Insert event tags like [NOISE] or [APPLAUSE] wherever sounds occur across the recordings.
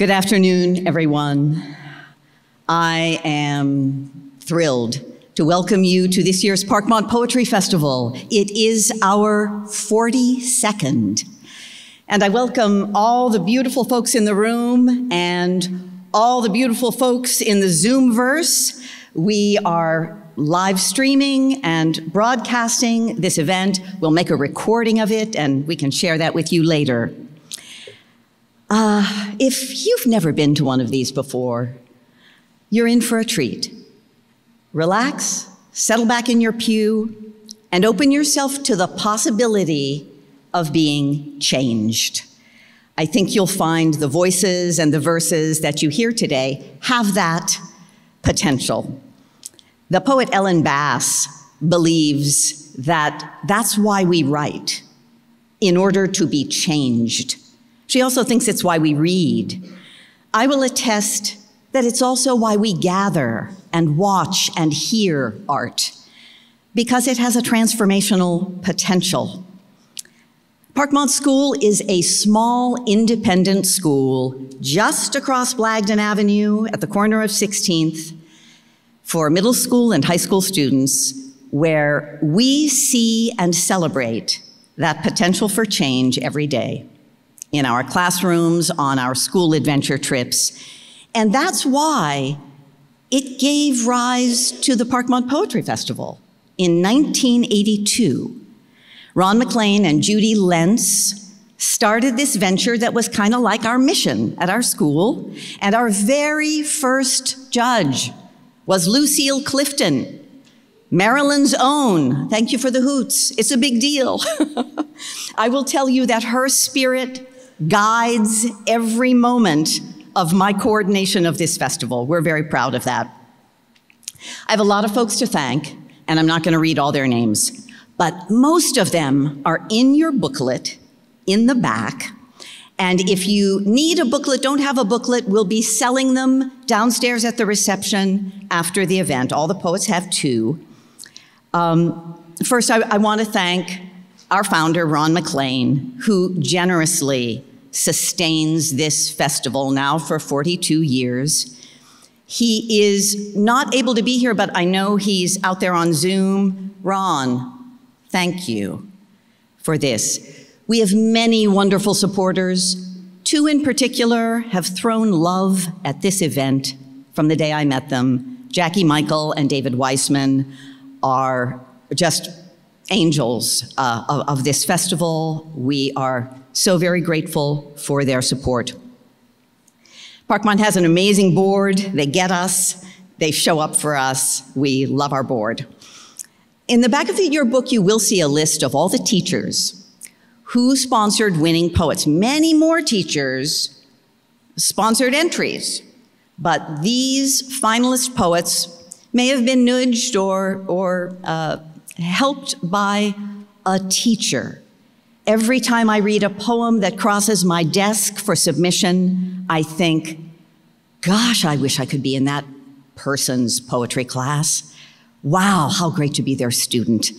Good afternoon, everyone. I am thrilled to welcome you to this year's Parkmont Poetry Festival. It is our 42nd. And I welcome all the beautiful folks in the room and all the beautiful folks in the Zoomverse. We are live streaming and broadcasting this event. We'll make a recording of it and we can share that with you later. Uh, if you've never been to one of these before, you're in for a treat. Relax, settle back in your pew, and open yourself to the possibility of being changed. I think you'll find the voices and the verses that you hear today have that potential. The poet Ellen Bass believes that that's why we write, in order to be changed. She also thinks it's why we read. I will attest that it's also why we gather and watch and hear art, because it has a transformational potential. Parkmont School is a small independent school just across Blagden Avenue at the corner of 16th for middle school and high school students where we see and celebrate that potential for change every day in our classrooms, on our school adventure trips. And that's why it gave rise to the Parkmont Poetry Festival in 1982 Ron McLean and Judy Lentz started this venture that was kind of like our mission at our school. And our very first judge was Lucille Clifton, Maryland's own. Thank you for the hoots. It's a big deal. [LAUGHS] I will tell you that her spirit guides every moment of my coordination of this festival. We're very proud of that. I have a lot of folks to thank, and I'm not going to read all their names but most of them are in your booklet in the back. And if you need a booklet, don't have a booklet, we'll be selling them downstairs at the reception after the event. All the poets have two. Um, first, I, I want to thank our founder, Ron McLean, who generously sustains this festival now for 42 years. He is not able to be here, but I know he's out there on Zoom. Ron, Thank you for this. We have many wonderful supporters. Two in particular have thrown love at this event from the day I met them. Jackie Michael and David Weissman are just angels uh, of, of this festival. We are so very grateful for their support. Parkmont has an amazing board. They get us, they show up for us. We love our board. In the back of the, your book, you will see a list of all the teachers who sponsored Winning Poets. Many more teachers sponsored entries, but these finalist poets may have been nudged or, or uh, helped by a teacher. Every time I read a poem that crosses my desk for submission, I think, gosh, I wish I could be in that person's poetry class. Wow, how great to be their student.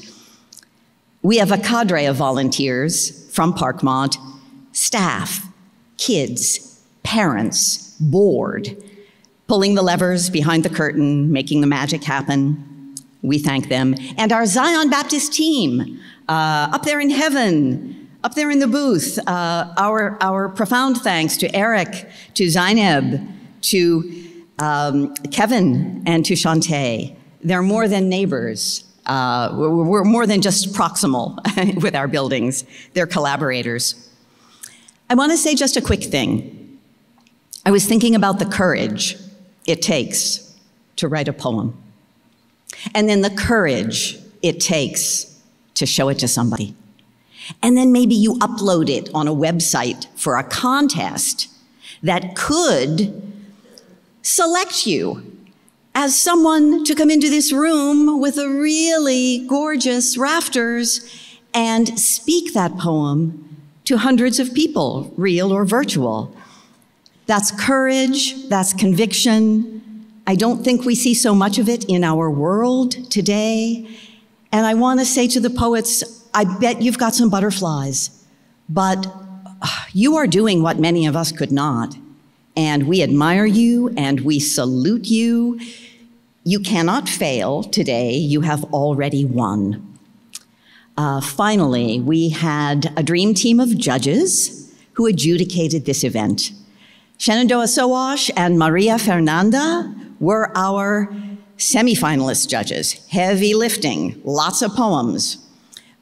We have a cadre of volunteers from Parkmont, staff, kids, parents, board, pulling the levers behind the curtain, making the magic happen. We thank them. And our Zion Baptist team, uh, up there in heaven, up there in the booth, uh, our, our profound thanks to Eric, to Zainab, to um, Kevin, and to Shantae. They're more than neighbors. Uh, we're, we're more than just proximal [LAUGHS] with our buildings. They're collaborators. I want to say just a quick thing. I was thinking about the courage it takes to write a poem, and then the courage it takes to show it to somebody. And then maybe you upload it on a website for a contest that could select you as someone to come into this room with a really gorgeous rafters and speak that poem to hundreds of people, real or virtual. That's courage, that's conviction. I don't think we see so much of it in our world today. And I want to say to the poets, I bet you've got some butterflies, but you are doing what many of us could not. and we admire you and we salute you. You cannot fail today. You have already won. Uh, finally, we had a dream team of judges who adjudicated this event. Shenandoah Sowash and Maria Fernanda were our semifinalist judges. Heavy lifting, lots of poems.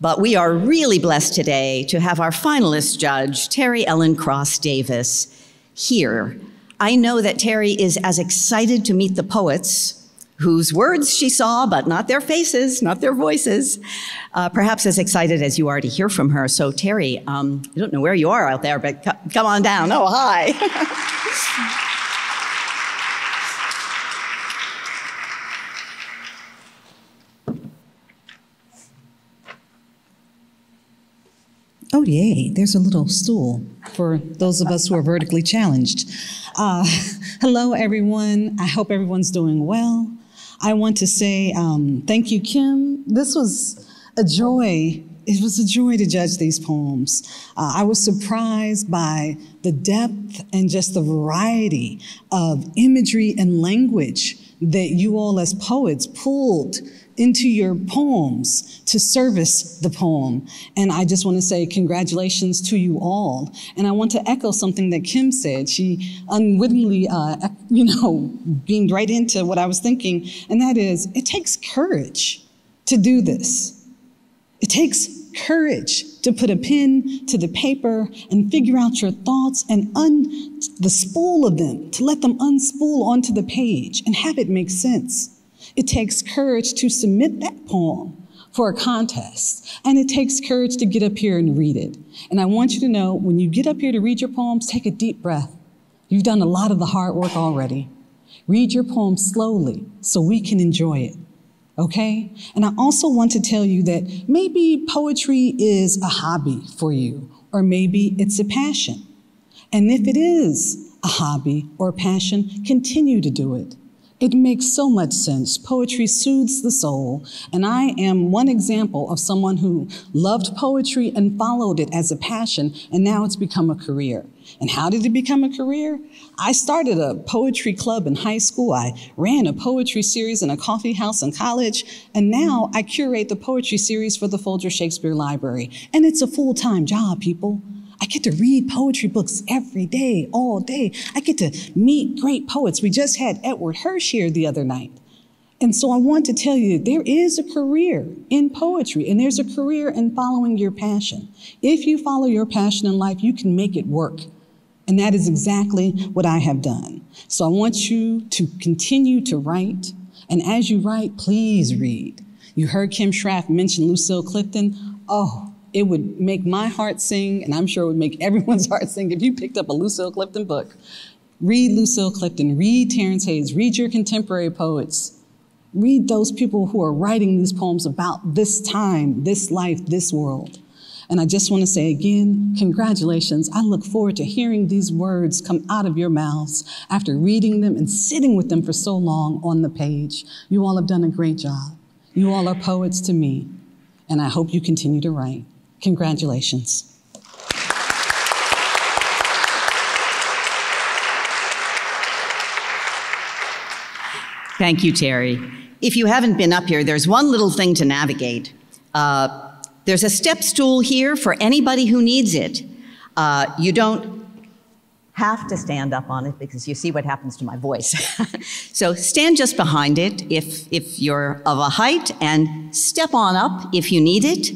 But we are really blessed today to have our finalist judge, Teri Ellen Cross Davis, here. I know that Teri is as excited to meet the poets whose words she saw, but not their faces, not their voices, uh, perhaps as excited as you are to hear from her. So, Terry, um, I don't know where you are out there, but come on down. Oh, hi. [LAUGHS] Oh, yay, there's a little stool for those of us who are vertically challenged. Uh, [LAUGHS] hello, everyone. I hope everyone's doing well. I want to say um, thank you, Kim. This was a joy. It was a joy to judge these poems. Uh, I was surprised by the depth and just the variety of imagery and language that you all, as poets, pulled into your poems to service the poem. And I just want to say congratulations to you all. And I want to echo something that Kim said. She unwittingly, uh, you know, [LAUGHS] beamed right into what I was thinking, and that is it takes courage to do this. It takes courage to put a pen to the paper and figure out your thoughts and un the spool of them, to let them unspool onto the page and have it make sense. It takes courage to submit that poem for a contest, and it takes courage to get up here and read it. And I want you to know when you get up here to read your poems, take a deep breath. You've done a lot of the hard work already. Read your poem slowly so we can enjoy it. Okay? And I also want to tell you that maybe poetry is a hobby for you, or maybe it's a passion. And if it is a hobby or a passion, continue to do it. It makes so much sense. Poetry soothes the soul. And I am one example of someone who loved poetry and followed it as a passion, and now it's become a career. And how did it become a career? I started a poetry club in high school. I ran a poetry series in a coffee house in college. And now I curate the poetry series for the Folger Shakespeare Library. And it's a full time job, people. I get to read poetry books every day, all day. I get to meet great poets. We just had Edward Hirsch here the other night. And so I want to tell you there is a career in poetry, and there's a career in following your passion. If you follow your passion in life, you can make it work. And that is exactly what I have done. So I want you to continue to write. And as you write, please read. You heard Kim Schraff mention Lucille Clifton. Oh, it would make my heart sing, and I'm sure it would make [LAUGHS] everyone's heart sing if you picked up a Lucille Clifton book. Read Lucille Clifton, read Terrence Hayes, read your contemporary poets. Read those people who are writing these poems about this time, this life, this world. And I just want to say again, congratulations. I look forward to hearing these words come out of your mouths after reading them and sitting with them for so long on the page. You all have done a great job. You all are poets to me, and I hope you continue to write. Congratulations. Thank you, Teri. If you haven't been up here, there's one little thing to navigate. Uh, there's a step stool here for anybody who needs it. Uh, you don't have to stand up on it because you see what happens to my voice. [LAUGHS] so stand just behind it if, if you're of a height and step on up if you need it.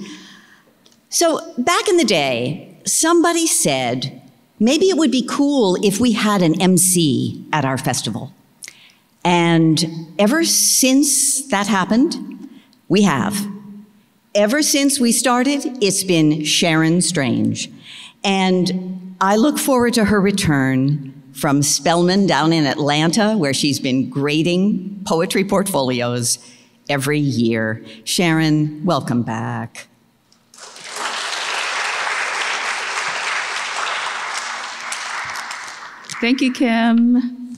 So back in the day, somebody said, maybe it would be cool if we had an MC at our festival. And ever since that happened, we have. Ever since we started, it's been Sharon Strange. And I look forward to her return from Spelman down in Atlanta, where she's been grading poetry portfolios every year. Sharon, welcome back. Thank you, Kim.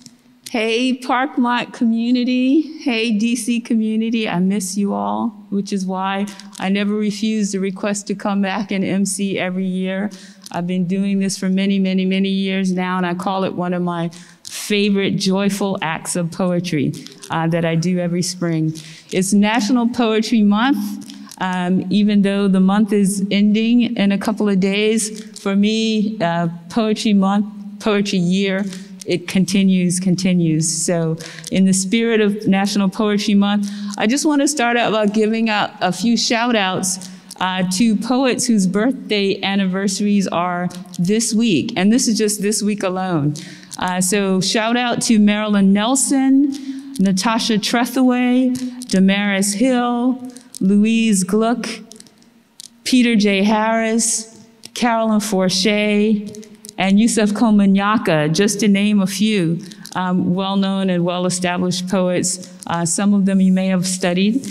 Hey, Parkmont community. Hey, DC community. I miss you all, which is why I never refuse the request to come back and MC every year. I've been doing this for many, many, many years now, and I call it one of my favorite joyful acts of poetry uh, that I do every spring. It's National Poetry Month. Um, even though the month is ending in a couple of days, for me, uh, Poetry Month, Poetry Year, it continues, continues. So, in the spirit of National Poetry Month, I just want to start out by giving out a few shout outs uh, to poets whose birthday anniversaries are this week. And this is just this week alone. Uh, so, shout out to Marilyn Nelson, Natasha Trethewey, DaMaris Hill, Louise Gluck, Peter J. Harris, Carolyn Forche, and Yusef Komunyakaa, just to name a few um, well known and well established poets. Uh, some of them you may have studied.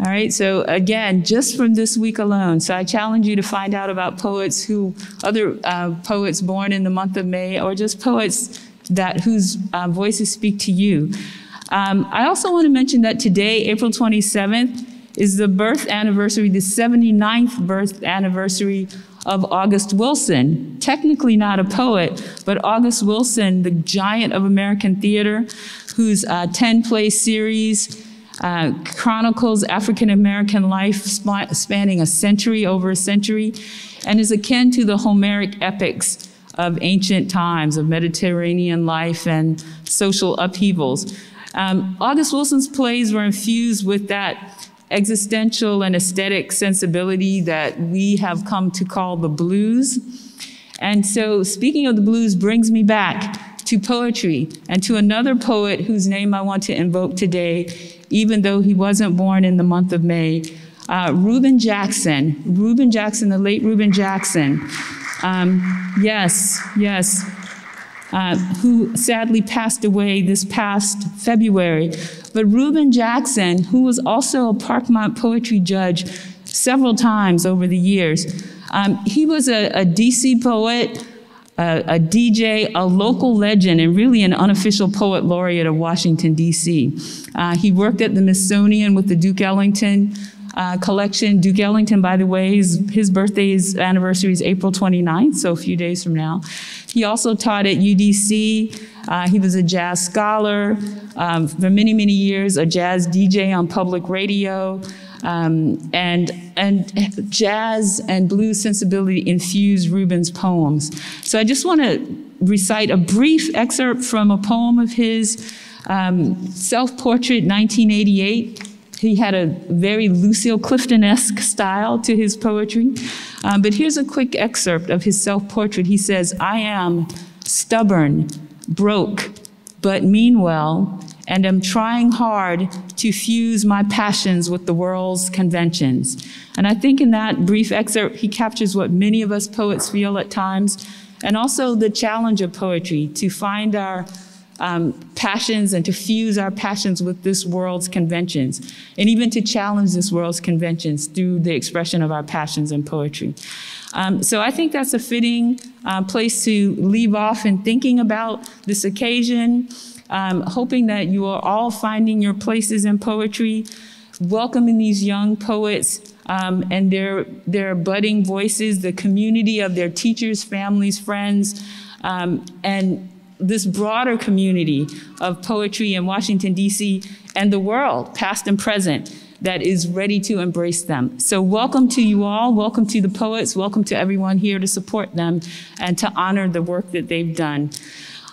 All right, so again, just from this week alone, so I challenge you to find out about poets who, other uh, poets born in the month of May, or just poets that whose uh, voices speak to you. Um, I also want to mention that today, April 27th, is the birth anniversary, the 79th birth anniversary of August Wilson. Technically not a poet, but August Wilson, the giant of American theater, whose 10 uh, play series uh, chronicles African American life sp- spanning a century over a century and is akin to the Homeric epics of ancient times of Mediterranean life and social upheavals. Um, August Wilson's plays were infused with that existential and aesthetic sensibility that we have come to call the blues. And so, speaking of the blues, brings me back to poetry and to another poet whose name I want to invoke today, even though he wasn't born in the month of May. Uh, Reuben Jackson, Reuben Jackson, the late Reuben Jackson. Um, yes, yes, uh, who sadly passed away this past February. But Reuben Jackson, who was also a Parkmont poetry judge several times over the years, um, he was a, a DC poet, a, a, DJ, a local legend, and really an unofficial poet laureate of Washington, D.C. Uh, he worked at the Smithsonian with the Duke Ellington uh, collection. Duke Ellington, by the way, his, his birthday's anniversary is April 29th, so a few days from now. He also taught at UDC. Uh, he was a jazz scholar um, for many, many years, a jazz DJ on public radio. Um, and, and jazz and blues sensibility infused Reuben's poems. So I just want to recite a brief excerpt from a poem of his, um, Self Portrait 1988. He had a very Lucille Clifton esque style to his poetry. Um, but here's a quick excerpt of his self portrait. He says, I am stubborn, broke, but mean well, and am trying hard to fuse my passions with the world's conventions. And I think in that brief excerpt, he captures what many of us poets feel at times, and also the challenge of poetry to find our um, passions and to fuse our passions with this world's conventions, and even to challenge this world's conventions through the expression of our passions in poetry. Um, so I think that's a fitting uh, place to leave off in thinking about this occasion, um, hoping that you are all finding your places in poetry, welcoming these young poets. Um, and their, their budding voices, the community of their teachers, families, friends, um, and this broader community of poetry in Washington, D.C., and the world, past and present, that is ready to embrace them. So, welcome to you all. Welcome to the poets. Welcome to everyone here to support them and to honor the work that they've done.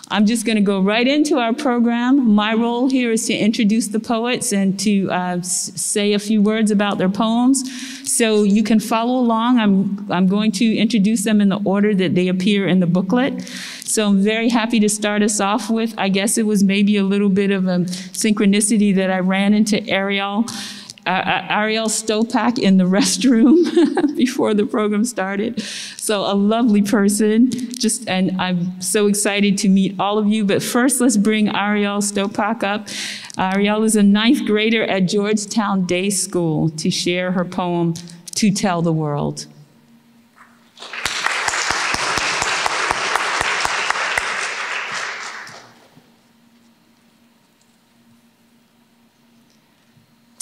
I'm just going to go right into our program. My role here is to introduce the poets and to uh, say a few words about their poems. So you can follow along. I'm, I'm going to introduce them in the order that they appear in the booklet. So I'm very happy to start us off with, I guess it was maybe a little bit of a synchronicity that I ran into Ariel uh, uh, Ariel Stopak in the [LAUGHS] restroom [LAUGHS] before the program started. So a lovely person, just and I'm so excited to meet all of you. But first, let's bring Ariel Stopak up. Ariel is a ninth grader at Georgetown Day School to share her poem "To Tell the World."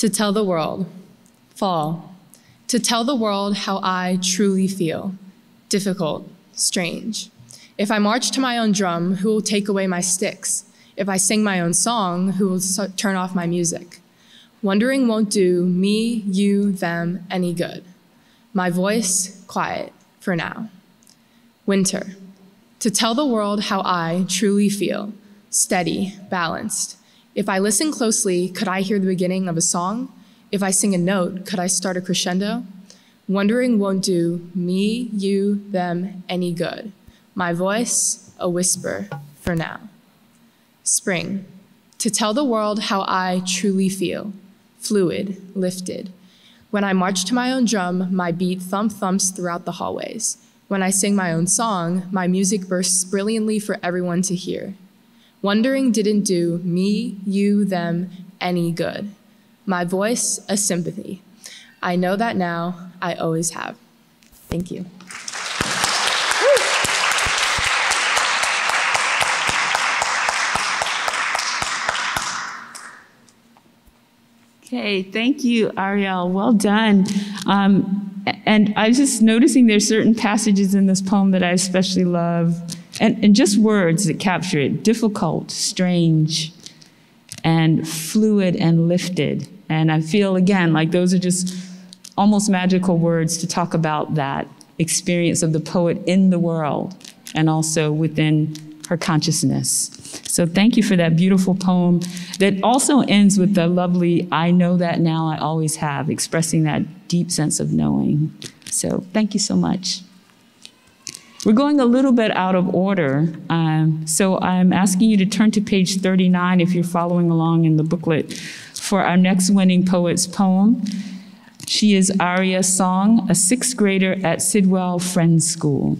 To tell the world. Fall. To tell the world how I truly feel. Difficult. Strange. If I march to my own drum, who will take away my sticks? If I sing my own song, who will turn off my music? Wondering won't do me, you, them any good. My voice, quiet for now. Winter. To tell the world how I truly feel, steady, balanced. If I listen closely, could I hear the beginning of a song? If I sing a note, could I start a crescendo? Wondering won't do me, you, them any good. My voice, a whisper for now. Spring. To tell the world how I truly feel, fluid, lifted. When I march to my own drum, my beat thump thumps throughout the hallways. When I sing my own song, my music bursts brilliantly for everyone to hear. Wondering didn't do me, you, them any good. My voice, a sympathy. I know that now, I always have. Thank you. Okay, thank you, Ariel. Well done. Um, and I was just noticing there's certain passages in this poem that I especially love, and, and just words that capture it difficult, strange, and fluid and lifted. And I feel again like those are just almost magical words to talk about that experience of the poet in the world and also within her consciousness. So thank you for that beautiful poem that also ends with the lovely I know that now I always have, expressing that deep sense of knowing. So thank you so much. We're going a little bit out of order, um, so I'm asking you to turn to page 39 if you're following along in the booklet for our next winning poet's poem. She is Aria Song, a sixth grader at Sidwell Friends School.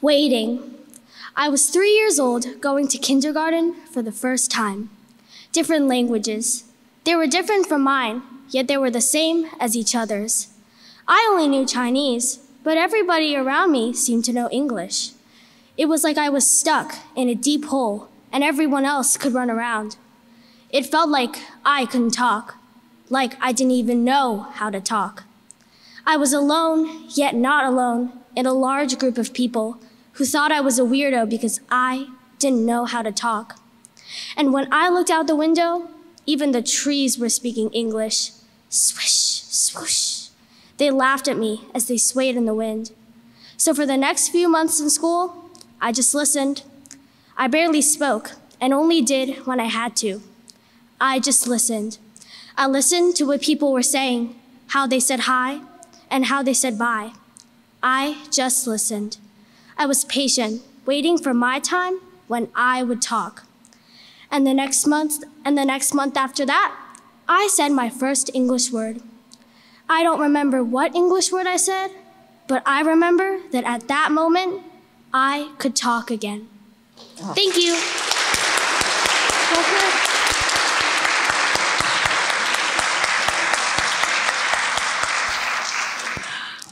Waiting. I was three years old, going to kindergarten for the first time. Different languages. They were different from mine, yet they were the same as each other's. I only knew Chinese, but everybody around me seemed to know English. It was like I was stuck in a deep hole and everyone else could run around. It felt like I couldn't talk, like I didn't even know how to talk. I was alone, yet not alone, in a large group of people who thought I was a weirdo because I didn't know how to talk. And when I looked out the window, even the trees were speaking English. Swish, swoosh. They laughed at me as they swayed in the wind. So for the next few months in school, I just listened. I barely spoke and only did when I had to. I just listened. I listened to what people were saying, how they said hi, and how they said bye. I just listened. I was patient, waiting for my time when I would talk. And the next month, and the next month after that, I said my first English word. I don't remember what English word I said, but I remember that at that moment, I could talk again. Oh. Thank you.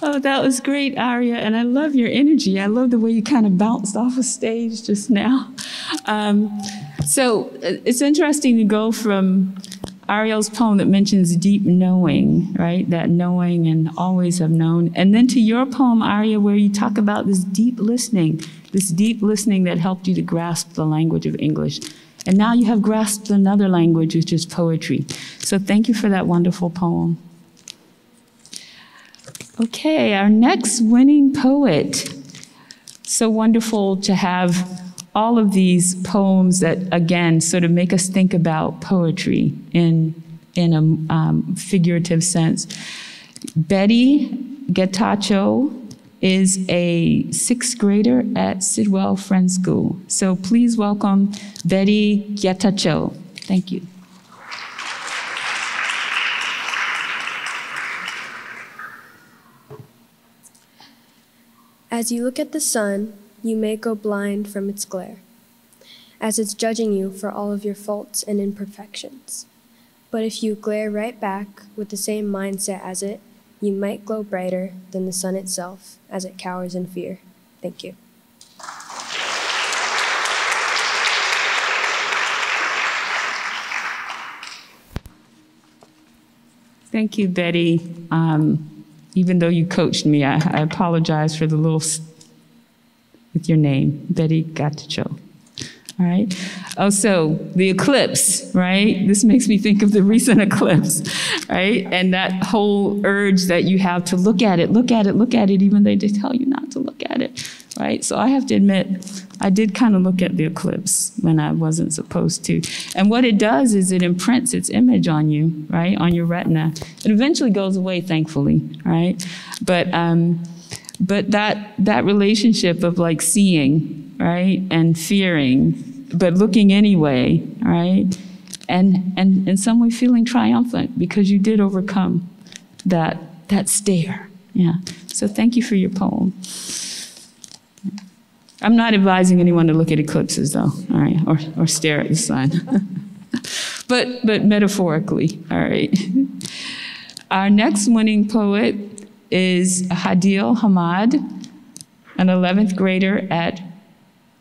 Oh, that was great, Aria, and I love your energy. I love the way you kind of bounced off a stage just now. Um, so uh, it's interesting to go from Ariel's poem that mentions deep knowing, right? That knowing and always have known, and then to your poem, Aria, where you talk about this deep listening, this deep listening that helped you to grasp the language of English. And now you have grasped another language, which is poetry. So thank you for that wonderful poem. Okay, our next winning poet. So wonderful to have all of these poems that, again, sort of make us think about poetry in, in a um, figurative sense. Betty Getacho is a sixth grader at Sidwell Friends School. So please welcome Betty Getacho. Thank you. As you look at the sun, you may go blind from its glare, as it's judging you for all of your faults and imperfections. But if you glare right back with the same mindset as it, you might glow brighter than the sun itself as it cowers in fear. Thank you. Thank you, Betty. Um, even though you coached me, I, I apologize for the little s- with your name, Betty Gatticho. All right. Oh, also, the eclipse, right? This makes me think of the [LAUGHS] recent eclipse, right? And that whole urge that you have to look at it, look at it, look at it, even though they tell you not to look right? So I have to admit, I did kind of look at the eclipse when I wasn't supposed to. And what it does is it imprints its image on you, right? On your retina. It eventually goes away, thankfully, right? But, um, but that that relationship of like seeing right and fearing but looking anyway right and and in some way feeling triumphant because you did overcome that that stare yeah so thank you for your poem i'm not advising anyone to look at eclipses though. All right or or stare at the sun. [LAUGHS] But but metaphorically all right. Our next winning poet is Hadil Hamad, an 11th grader at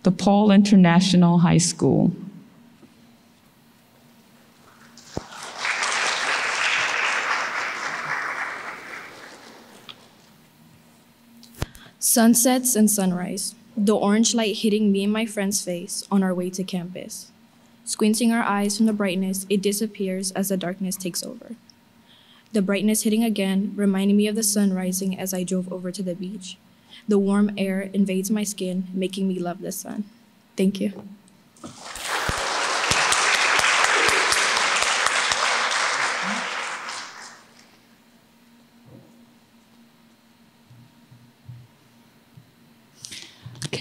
the Paul International High School. Sunsets and sunrise, the orange light hitting me and my friend's face on our way to campus. Squinting our eyes from the brightness, it disappears as the darkness takes over. The brightness hitting again, reminding me of the sun rising as I drove over to the beach. The warm air invades my skin, making me love the sun. Thank you.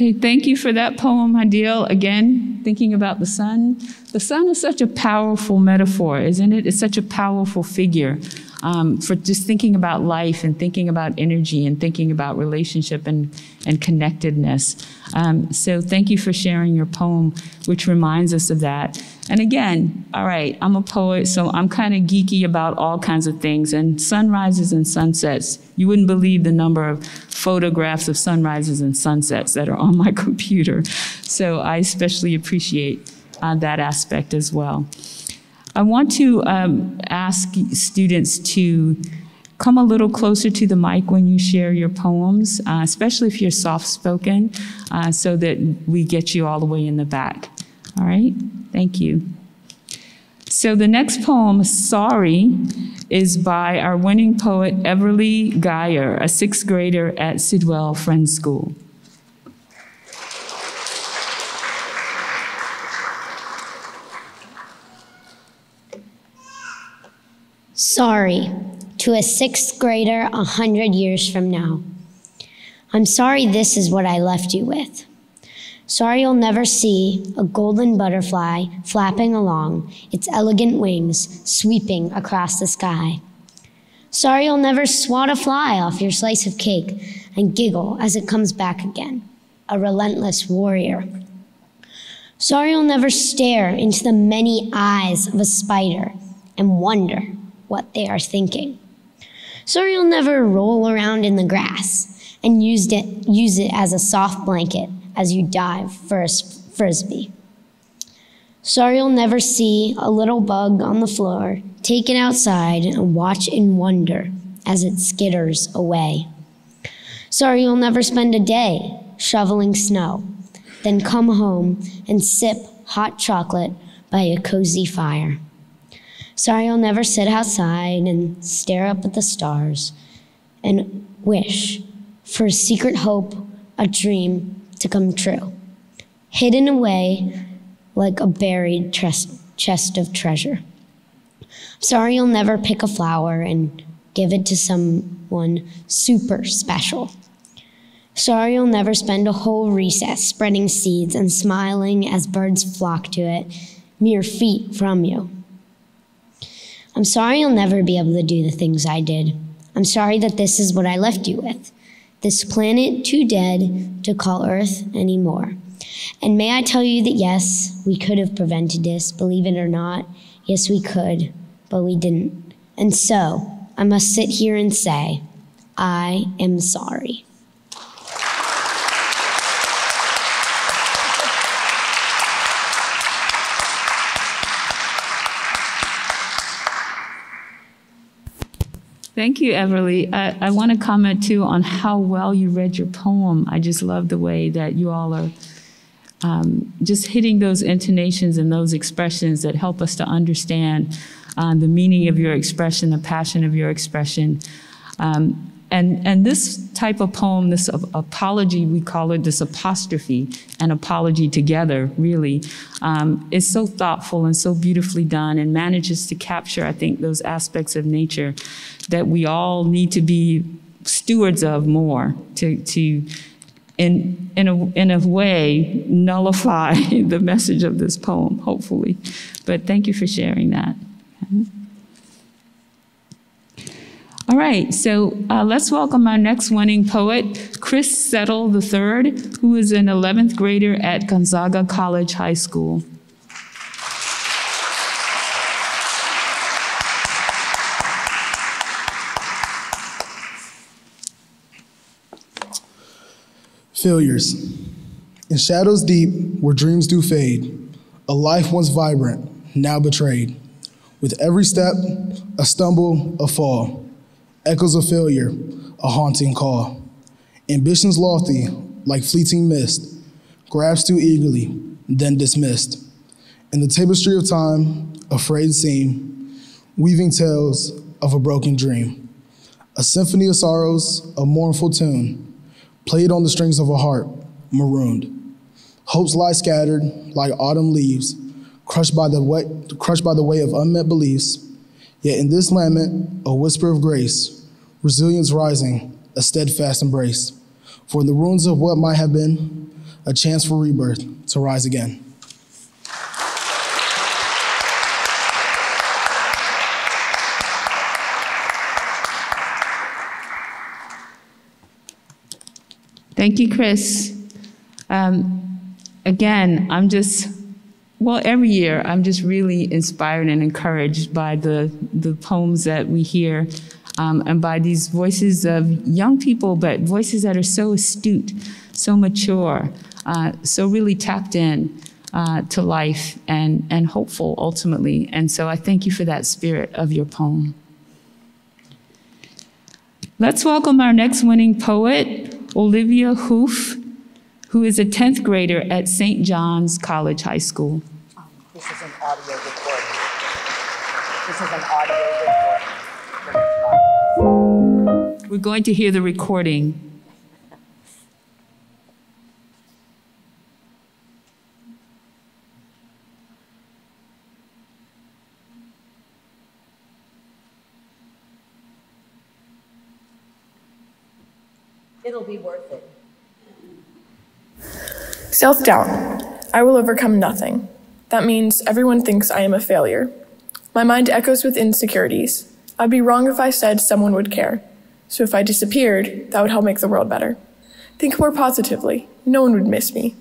Okay, thank you for that poem, Hadil. Again, thinking about the sun. The sun is such a powerful metaphor, isn't it? It's such a powerful figure um, for just thinking about life and thinking about energy and thinking about relationship and, and connectedness. Um, so thank you for sharing your poem, which reminds us of that. And again, all right, I'm a poet, so I'm kind of geeky about all kinds of things. And sunrises and sunsets, you wouldn't believe the number of photographs of sunrises and sunsets that are on my [LAUGHS] computer. So I especially appreciate uh, that aspect as well. I want to um, ask students to come a little closer to the mic when you share your poems, uh, especially if you're soft spoken, uh, so that we get you all the way in the back. All right? Thank you. So the next poem, Sorry, is by our winning poet Everly Geyer, a sixth grader at Sidwell Friends School. Sorry to a sixth grader a hundred years from now. I'm sorry this is what I left you with. Sorry you'll never see a golden butterfly flapping along, its elegant wings sweeping across the sky. Sorry you'll never swat a fly off your slice of cake and giggle as it comes back again, a relentless warrior. Sorry you'll never stare into the many eyes of a spider and wonder what they are thinking. Sorry you'll never roll around in the grass and used it, use it as a soft blanket as you dive for a frisbee. Sorry you'll never see a little bug on the floor, take it outside and watch in wonder as it skitters away. Sorry you'll never spend a day shoveling snow, then come home and sip hot chocolate by a cozy fire. Sorry you'll never sit outside and stare up at the stars and wish for a secret hope, a dream to come true, hidden away like a buried chest of treasure. Sorry you'll never pick a flower and give it to someone super special. Sorry you'll never spend a whole recess spreading seeds and smiling as birds flock to it mere feet from you. I'm sorry you'll never be able to do the things I did. I'm sorry that this is what I left you with. This planet too dead to call Earth anymore. And may I tell you that yes, we could have prevented this, believe it or not. Yes, we could, but we didn't. And so, I must sit here and say, I am sorry. Thank you, Everly. I, I want to comment too on how well you read your poem. I just love the way that you all are um, just hitting those intonations and those expressions that help us to understand uh, the meaning of your expression, the passion of your expression. Um, and, and this type of poem, this apology, we call it this apostrophe and apology together, really, um, is so thoughtful and so beautifully done and manages to capture, I think, those aspects of nature that we all need to be stewards of more to, to in, in, a, in a way, nullify [LAUGHS] the message of this poem, hopefully. But thank you for sharing that. All right, so uh, let's welcome our next winning poet, Chris Settle III, who is an 11th grader at Gonzaga College High School. Failures. In shadows deep, where dreams do fade, a life once vibrant, now betrayed. With every step, a stumble, a fall echoes of failure, a haunting call. Ambitions lofty, like fleeting mist, grabs too eagerly, then dismissed. In the tapestry of time, a frayed seam, weaving tales of a broken dream. A symphony of sorrows, a mournful tune, played on the strings of a heart, marooned. Hopes lie scattered like autumn leaves, crushed by the, wet, crushed by the weight of unmet beliefs, Yet in this lament, a whisper of grace, resilience rising, a steadfast embrace. For in the ruins of what might have been, a chance for rebirth to rise again. Thank you, Chris. Um, again, I'm just well, every year I'm just really inspired and encouraged by the, the poems that we hear um, and by these voices of young people, but voices that are so astute, so mature, uh, so really tapped in uh, to life and, and hopeful ultimately. And so I thank you for that spirit of your poem. Let's welcome our next winning poet, Olivia Hoof, who is a 10th grader at St. John's College High School. This is an audio recording. This is an audio recording. We're going to hear the recording. It'll be worth it. Self doubt. I will overcome nothing. That means everyone thinks I am a failure. My mind echoes with insecurities. I'd be wrong if I said someone would care. So if I disappeared, that would help make the world better. Think more positively. No one would miss me.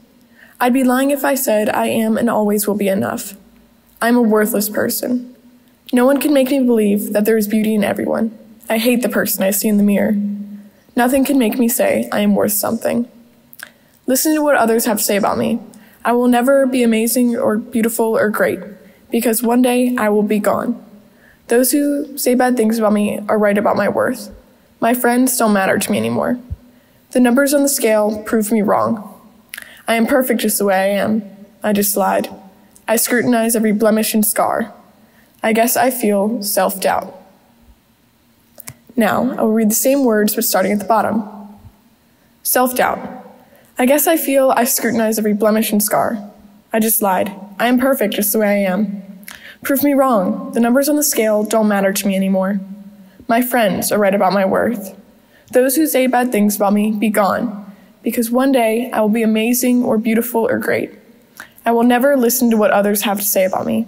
I'd be lying if I said I am and always will be enough. I'm a worthless person. No one can make me believe that there is beauty in everyone. I hate the person I see in the mirror. Nothing can make me say I am worth something. Listen to what others have to say about me. I will never be amazing or beautiful or great, because one day I will be gone. Those who say bad things about me are right about my worth. My friends don't matter to me anymore. The numbers on the scale prove me wrong. I am perfect just the way I am. I just lied. I scrutinize every blemish and scar. I guess I feel self doubt. Now, I will read the same words but starting at the bottom. Self doubt. I guess I feel I scrutinize every blemish and scar. I just lied. I am perfect just the way I am. Prove me wrong. The numbers on the scale don't matter to me anymore. My friends are right about my worth. Those who say bad things about me, be gone, because one day I will be amazing or beautiful or great. I will never listen to what others have to say about me.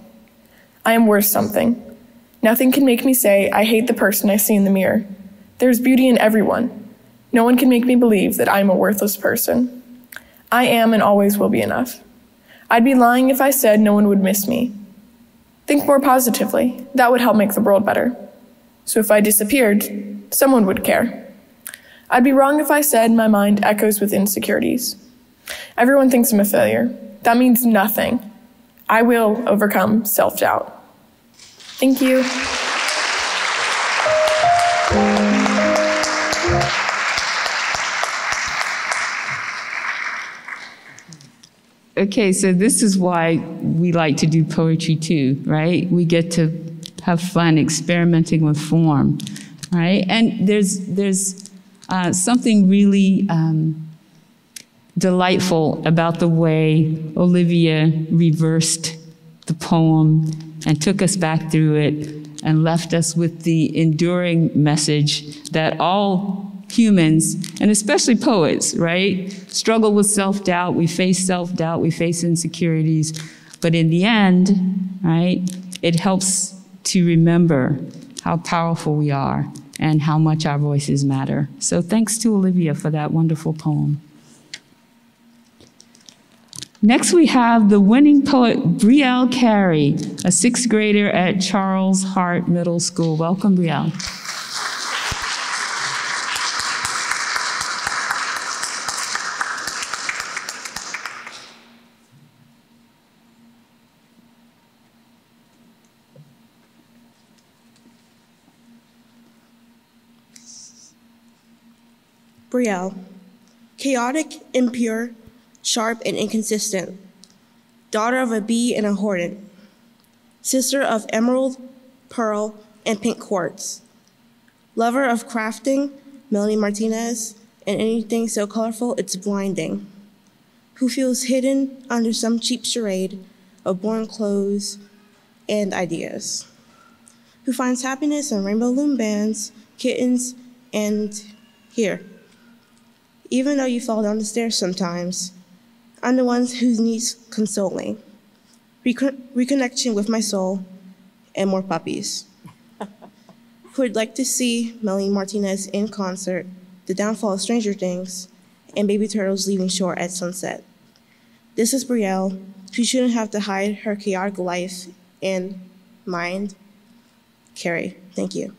I am worth something. Nothing can make me say I hate the person I see in the mirror. There is beauty in everyone. No one can make me believe that I am a worthless person. I am and always will be enough. I'd be lying if I said no one would miss me. Think more positively. That would help make the world better. So if I disappeared, someone would care. I'd be wrong if I said my mind echoes with insecurities. Everyone thinks I'm a failure. That means nothing. I will overcome self doubt. Thank you. Okay, so this is why we like to do poetry too, right? We get to have fun experimenting with form, right? And there's there's uh, something really um, delightful about the way Olivia reversed the poem and took us back through it and left us with the enduring message that all humans, and especially poets, right, struggle with self doubt. We face self doubt, we face insecurities. But in the end, right, it helps to remember how powerful we are and how much our voices matter. So thanks to Olivia for that wonderful poem. Next, we have the winning poet Brielle Carey, a sixth grader at Charles Hart Middle School. Welcome, Brielle. Brielle, chaotic, impure, sharp, and inconsistent, daughter of a bee and a hornet, sister of emerald, pearl, and pink quartz, lover of crafting, Melanie Martinez, and anything so colorful it's blinding, who feels hidden under some cheap charade of boring clothes and ideas, who finds happiness in rainbow loom bands, kittens, and here even though you fall down the stairs sometimes. I'm the one who needs consoling, recon- reconnection with my soul, and more puppies. [LAUGHS] who would like to see Melanie Martinez in concert, The Downfall of Stranger Things, and Baby Turtles Leaving Shore at Sunset. This is Brielle, who shouldn't have to hide her chaotic life and mind. Carey, thank you.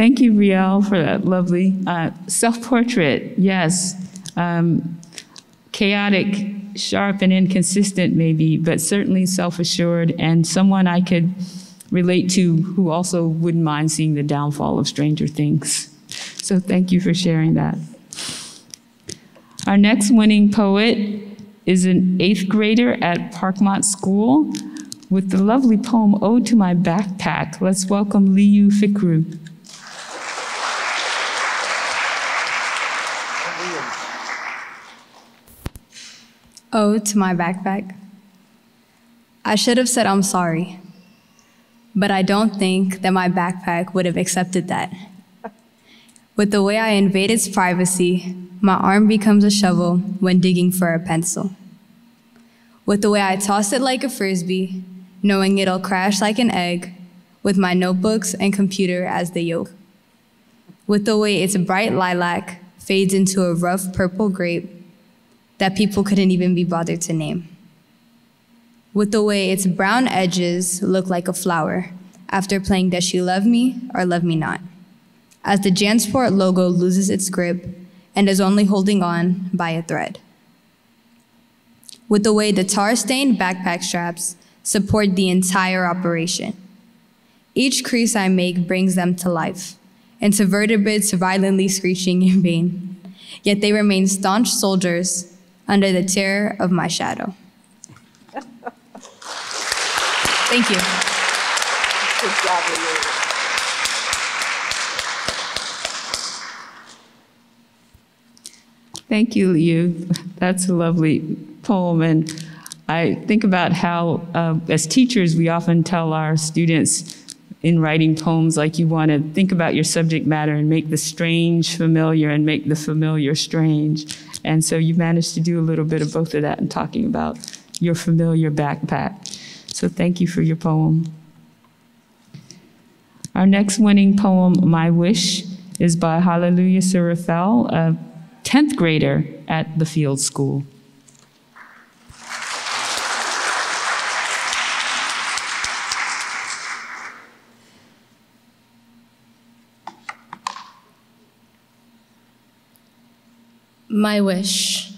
Thank you, Riel, for that lovely uh, self portrait. Yes. Um, chaotic, sharp, and inconsistent, maybe, but certainly self assured and someone I could relate to who also wouldn't mind seeing the downfall of Stranger Things. So thank you for sharing that. Our next winning poet is an eighth grader at Parkmont School with the lovely poem Ode to My Backpack. Let's welcome Liu Fikru. Ode to my backpack. I should have said I'm sorry, but I don't think that my backpack would have accepted that. With the way I invade its privacy, my arm becomes a shovel when digging for a pencil. With the way I toss it like a frisbee, knowing it'll crash like an egg, with my notebooks and computer as the yolk. With the way its bright lilac fades into a rough purple grape that people couldn't even be bothered to name. With the way its brown edges look like a flower after playing Does She Love Me or Love Me Not, as the Jansport logo loses its grip and is only holding on by a thread. With the way the tar stained backpack straps support the entire operation. Each crease I make brings them to life, into vertebrates violently screeching in vain. Yet they remain staunch soldiers under the terror of my shadow. Thank you. Good job, Thank you, Liu. That's a lovely poem. And I think about how, uh, as teachers, we often tell our students in writing poems, like you want to think about your subject matter and make the strange familiar and make the familiar strange. And so you managed to do a little bit of both of that in talking about your familiar backpack. So thank you for your poem. Our next winning poem, My Wish, is by Hallelujah Sirafel, a 10th grader at the Field School. My wish.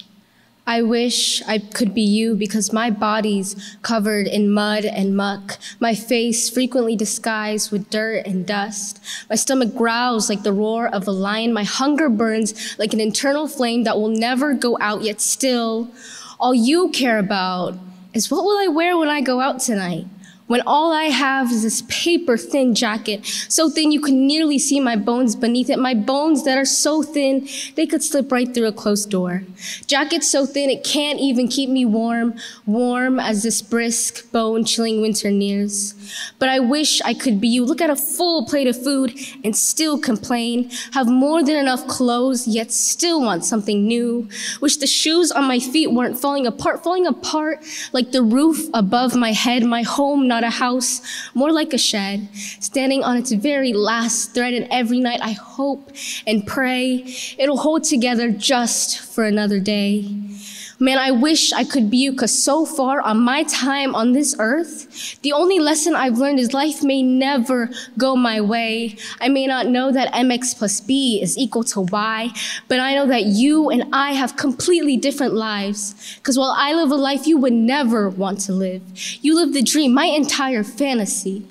I wish I could be you because my body's covered in mud and muck, my face frequently disguised with dirt and dust. My stomach growls like the roar of a lion. My hunger burns like an internal flame that will never go out, yet still, all you care about is what will I wear when I go out tonight? When all I have is this paper thin jacket, so thin you can nearly see my bones beneath it, my bones that are so thin they could slip right through a closed door. Jacket so thin it can't even keep me warm, warm as this brisk, bone chilling winter nears. But I wish I could be you. Look at a full plate of food and still complain. Have more than enough clothes, yet still want something new. Wish the shoes on my feet weren't falling apart, falling apart like the roof above my head, my home not a house, more like a shed, standing on its very last thread. And every night I hope and pray it'll hold together just for another day. Man, I wish I could be you because so far on my time on this earth, the only lesson I've learned is life may never go my way. I may not know that mx plus b is equal to y, but I know that you and I have completely different lives. Because while I live a life you would never want to live, you live the dream, my entire fantasy.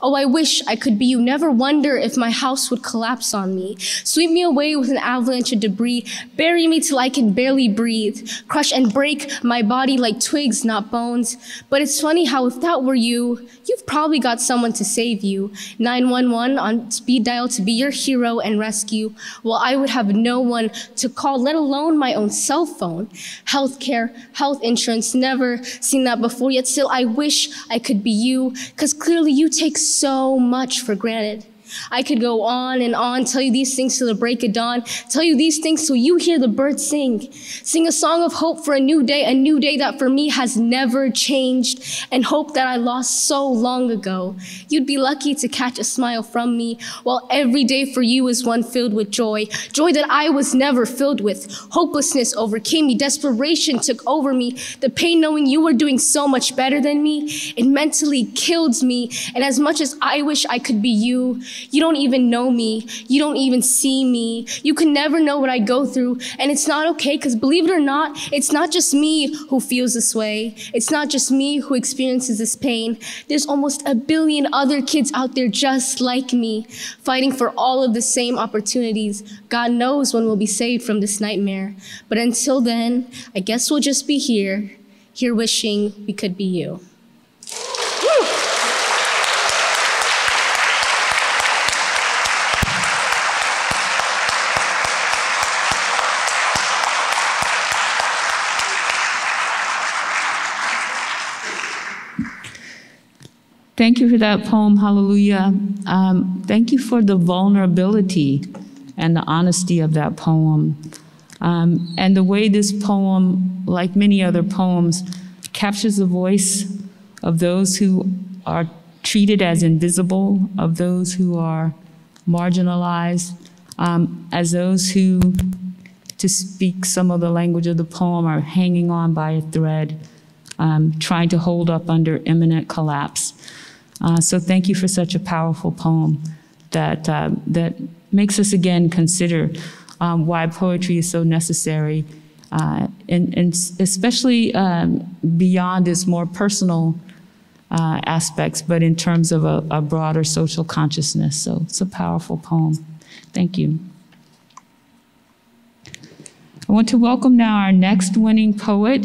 Oh, I wish I could be you. Never wonder if my house would collapse on me. Sweep me away with an avalanche of debris. Bury me till I can barely breathe. Crush and break my body like twigs, not bones. But it's funny how if that were you, you've probably got someone to save you. 911 on speed dial to be your hero and rescue. While I would have no one to call, let alone my own cell phone. Healthcare, health insurance, never seen that before. Yet still, I wish I could be you. Cause clearly you take so much for granted. I could go on and on, tell you these things till the break of dawn, tell you these things till you hear the birds sing. Sing a song of hope for a new day, a new day that for me has never changed, and hope that I lost so long ago. You'd be lucky to catch a smile from me, while every day for you is one filled with joy, joy that I was never filled with. Hopelessness overcame me, desperation took over me, the pain knowing you were doing so much better than me, it mentally killed me, and as much as I wish I could be you, you don't even know me. You don't even see me. You can never know what I go through. And it's not okay because believe it or not, it's not just me who feels this way. It's not just me who experiences this pain. There's almost a billion other kids out there just like me, fighting for all of the same opportunities. God knows when we'll be saved from this nightmare. But until then, I guess we'll just be here, here wishing we could be you. Thank you for that poem, Hallelujah. Um, thank you for the vulnerability and the honesty of that poem. Um, and the way this poem, like many other poems, captures the voice of those who are treated as invisible, of those who are marginalized, um, as those who, to speak some of the language of the poem, are hanging on by a thread, um, trying to hold up under imminent collapse. Uh, so thank you for such a powerful poem that, uh, that makes us again consider um, why poetry is so necessary, uh, and, and, especially um, beyond its more personal uh, aspects, but in terms of a, a broader social consciousness. So it's a powerful poem. Thank you. I want to welcome now our next winning poet,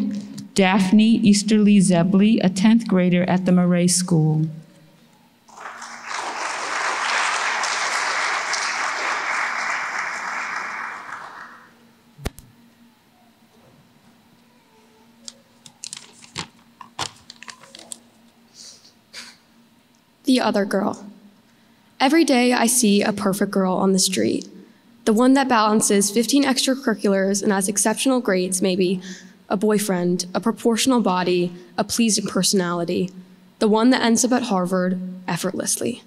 Daphne Easterly Zebley, a 10th grader at the Maret School. the other girl. Every day I see a perfect girl on the street. The one that balances 15 extracurriculars and has exceptional grades, maybe, a boyfriend, a proportional body, a pleasing personality. The one that ends up at Harvard effortlessly.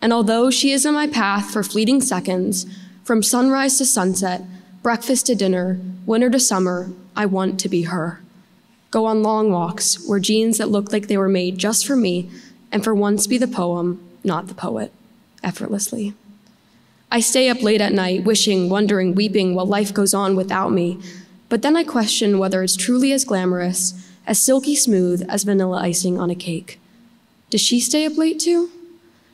And although she is in my path for fleeting seconds, from sunrise to sunset, breakfast to dinner, winter to summer, I want to be her. Go on long walks, wear jeans that look like they were made just for me, and for once be the poem, not the poet, effortlessly. I stay up late at night, wishing, wondering, weeping while life goes on without me. But then I question whether it's truly as glamorous, as silky smooth as vanilla icing on a cake. Does she stay up late too?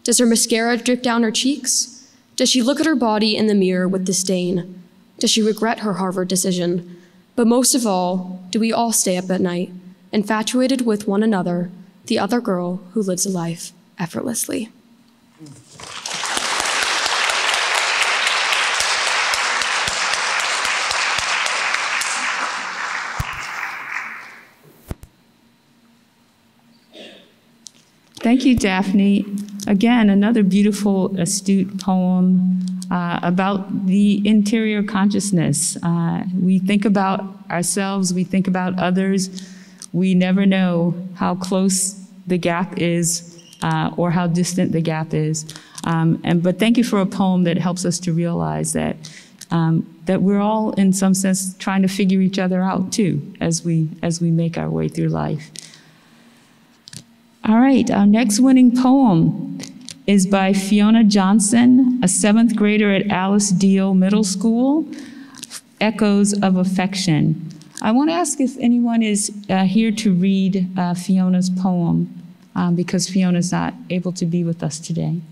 Does her mascara drip down her cheeks? Does she look at her body in the mirror with disdain? Does she regret her Harvard decision? But most of all, do we all stay up at night, infatuated with one another, the other girl who lives a life effortlessly? Thank you, Daphne. Again, another beautiful, astute poem uh, about the interior consciousness. Uh, we think about ourselves, we think about others. We never know how close the gap is uh, or how distant the gap is. Um, and, but thank you for a poem that helps us to realize that, um, that we're all, in some sense, trying to figure each other out too as we, as we make our way through life. All right, our next winning poem is by Fiona Johnson, a seventh grader at Alice Deal Middle School, Echoes of Affection. I want to ask if anyone is uh, here to read uh, Fiona's poem um, because Fiona's not able to be with us today.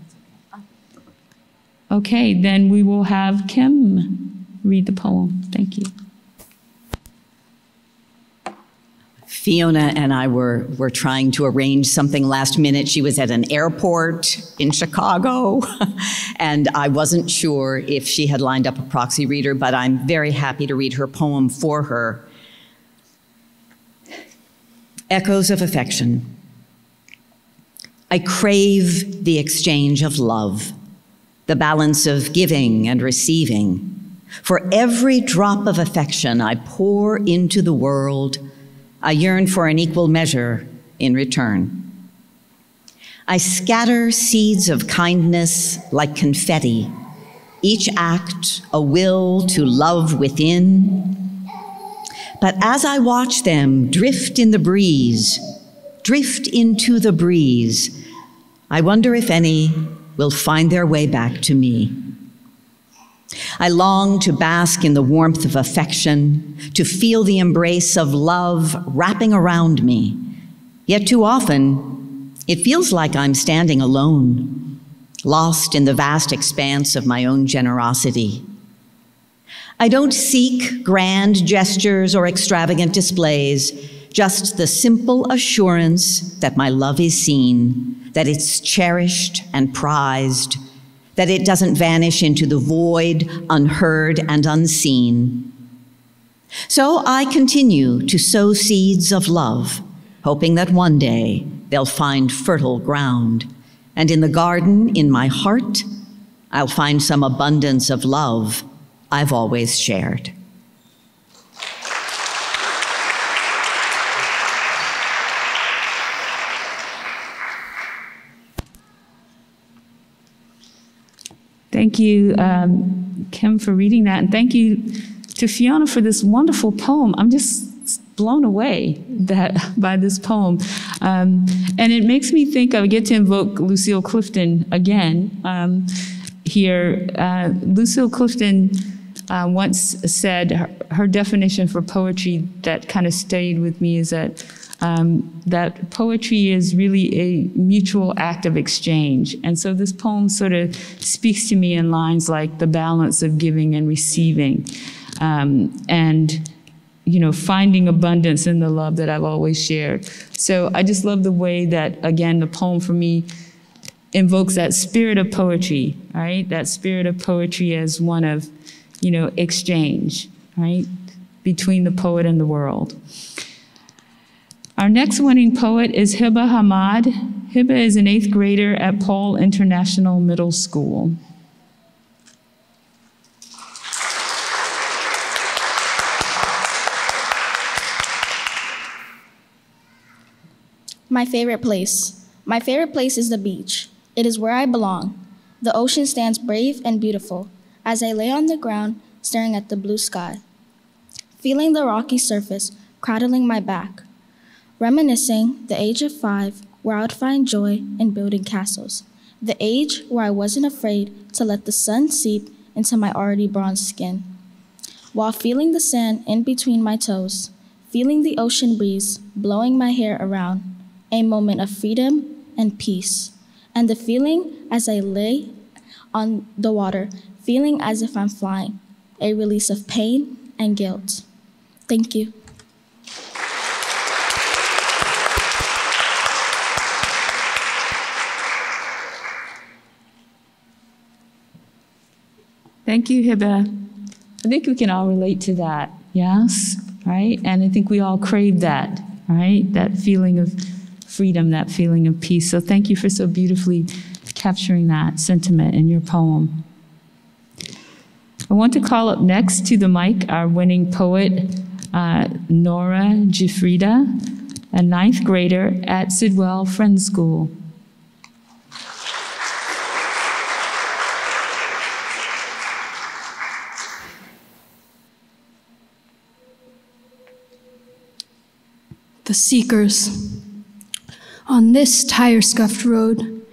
Okay, then we will have Kim read the poem. Thank you. Fiona and I were, were trying to arrange something last minute. She was at an airport in Chicago, [LAUGHS] and I wasn't sure if she had lined up a proxy reader, but I'm very happy to read her poem for her. Echoes of Affection. I crave the exchange of love, the balance of giving and receiving. For every drop of affection I pour into the world, I yearn for an equal measure in return. I scatter seeds of kindness like confetti, each act a will to love within. But as I watch them drift in the breeze, drift into the breeze, I wonder if any will find their way back to me. I long to bask in the warmth of affection, to feel the embrace of love wrapping around me. Yet too often, it feels like I'm standing alone, lost in the vast expanse of my own generosity. I don't seek grand gestures or extravagant displays, just the simple assurance that my love is seen, that it's cherished and prized that it doesn't vanish into the void, unheard and unseen. So I continue to sow seeds of love, hoping that one day they'll find fertile ground. And in the garden, in my heart, I'll find some abundance of love I've always shared. Thank you, um, Kim, for reading that. And thank you to Fiona for this wonderful poem. I'm just blown away that [LAUGHS] by this poem. Um, and it makes me think I get to invoke Lucille Clifton again um, here. Uh, Lucille Clifton uh, once said her, her definition for poetry that kind of stayed with me is that um, that poetry is really a mutual act of exchange. And so this poem sort of speaks to me in lines like the balance of giving and receiving. Um, and you know, finding abundance in the love that I've always shared. So I just love the way that, again, the poem for me invokes that spirit of poetry, right? That spirit of poetry as one of, you know, exchange, right? Between the poet and the world. Our next winning poet is Hiba Hamad. Hiba is an eighth grader at Paul International Middle School. My favorite place. My favorite place is the beach. It is where I belong. The ocean stands brave and beautiful as I lay on the ground staring at the blue sky, feeling the rocky surface cradling my back reminiscing the age of five, where I would find joy in building castles the age where I wasn't afraid to let the sun seep into my already bronzed skin. While feeling the sand in between my toes, feeling the ocean breeze blowing my hair around, a moment of freedom and peace. And the feeling as I lay on the water, feeling as if I'm flying, a release of pain and guilt. Thank you. Thank you, Hiba. I think we can all relate to that, yes? Right? And I think we all crave that, right? That feeling of freedom, that feeling of peace. So thank you for so beautifully capturing that sentiment in your poem. I want to call up next to the mic our winning poet, uh, Nora Gifrida, a ninth grader at Sidwell Friends School. The Seekers. On this tire scuffed road,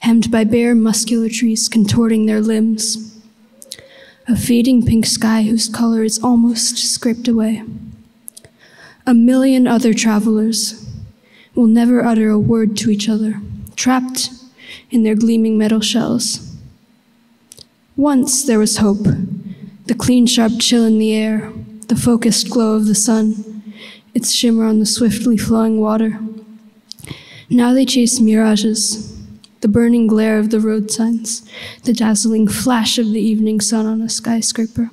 hemmed by bare muscular trees contorting their limbs, a fading pink sky whose color is almost scraped away. A million other travelers will never utter a word to each other, trapped in their gleaming metal shells. Once there was hope, the clean, sharp chill in the air, the focused glow of the sun, its shimmer on the swiftly flowing water. Now they chase mirages, the burning glare of the road signs, the dazzling flash of the evening sun on a skyscraper.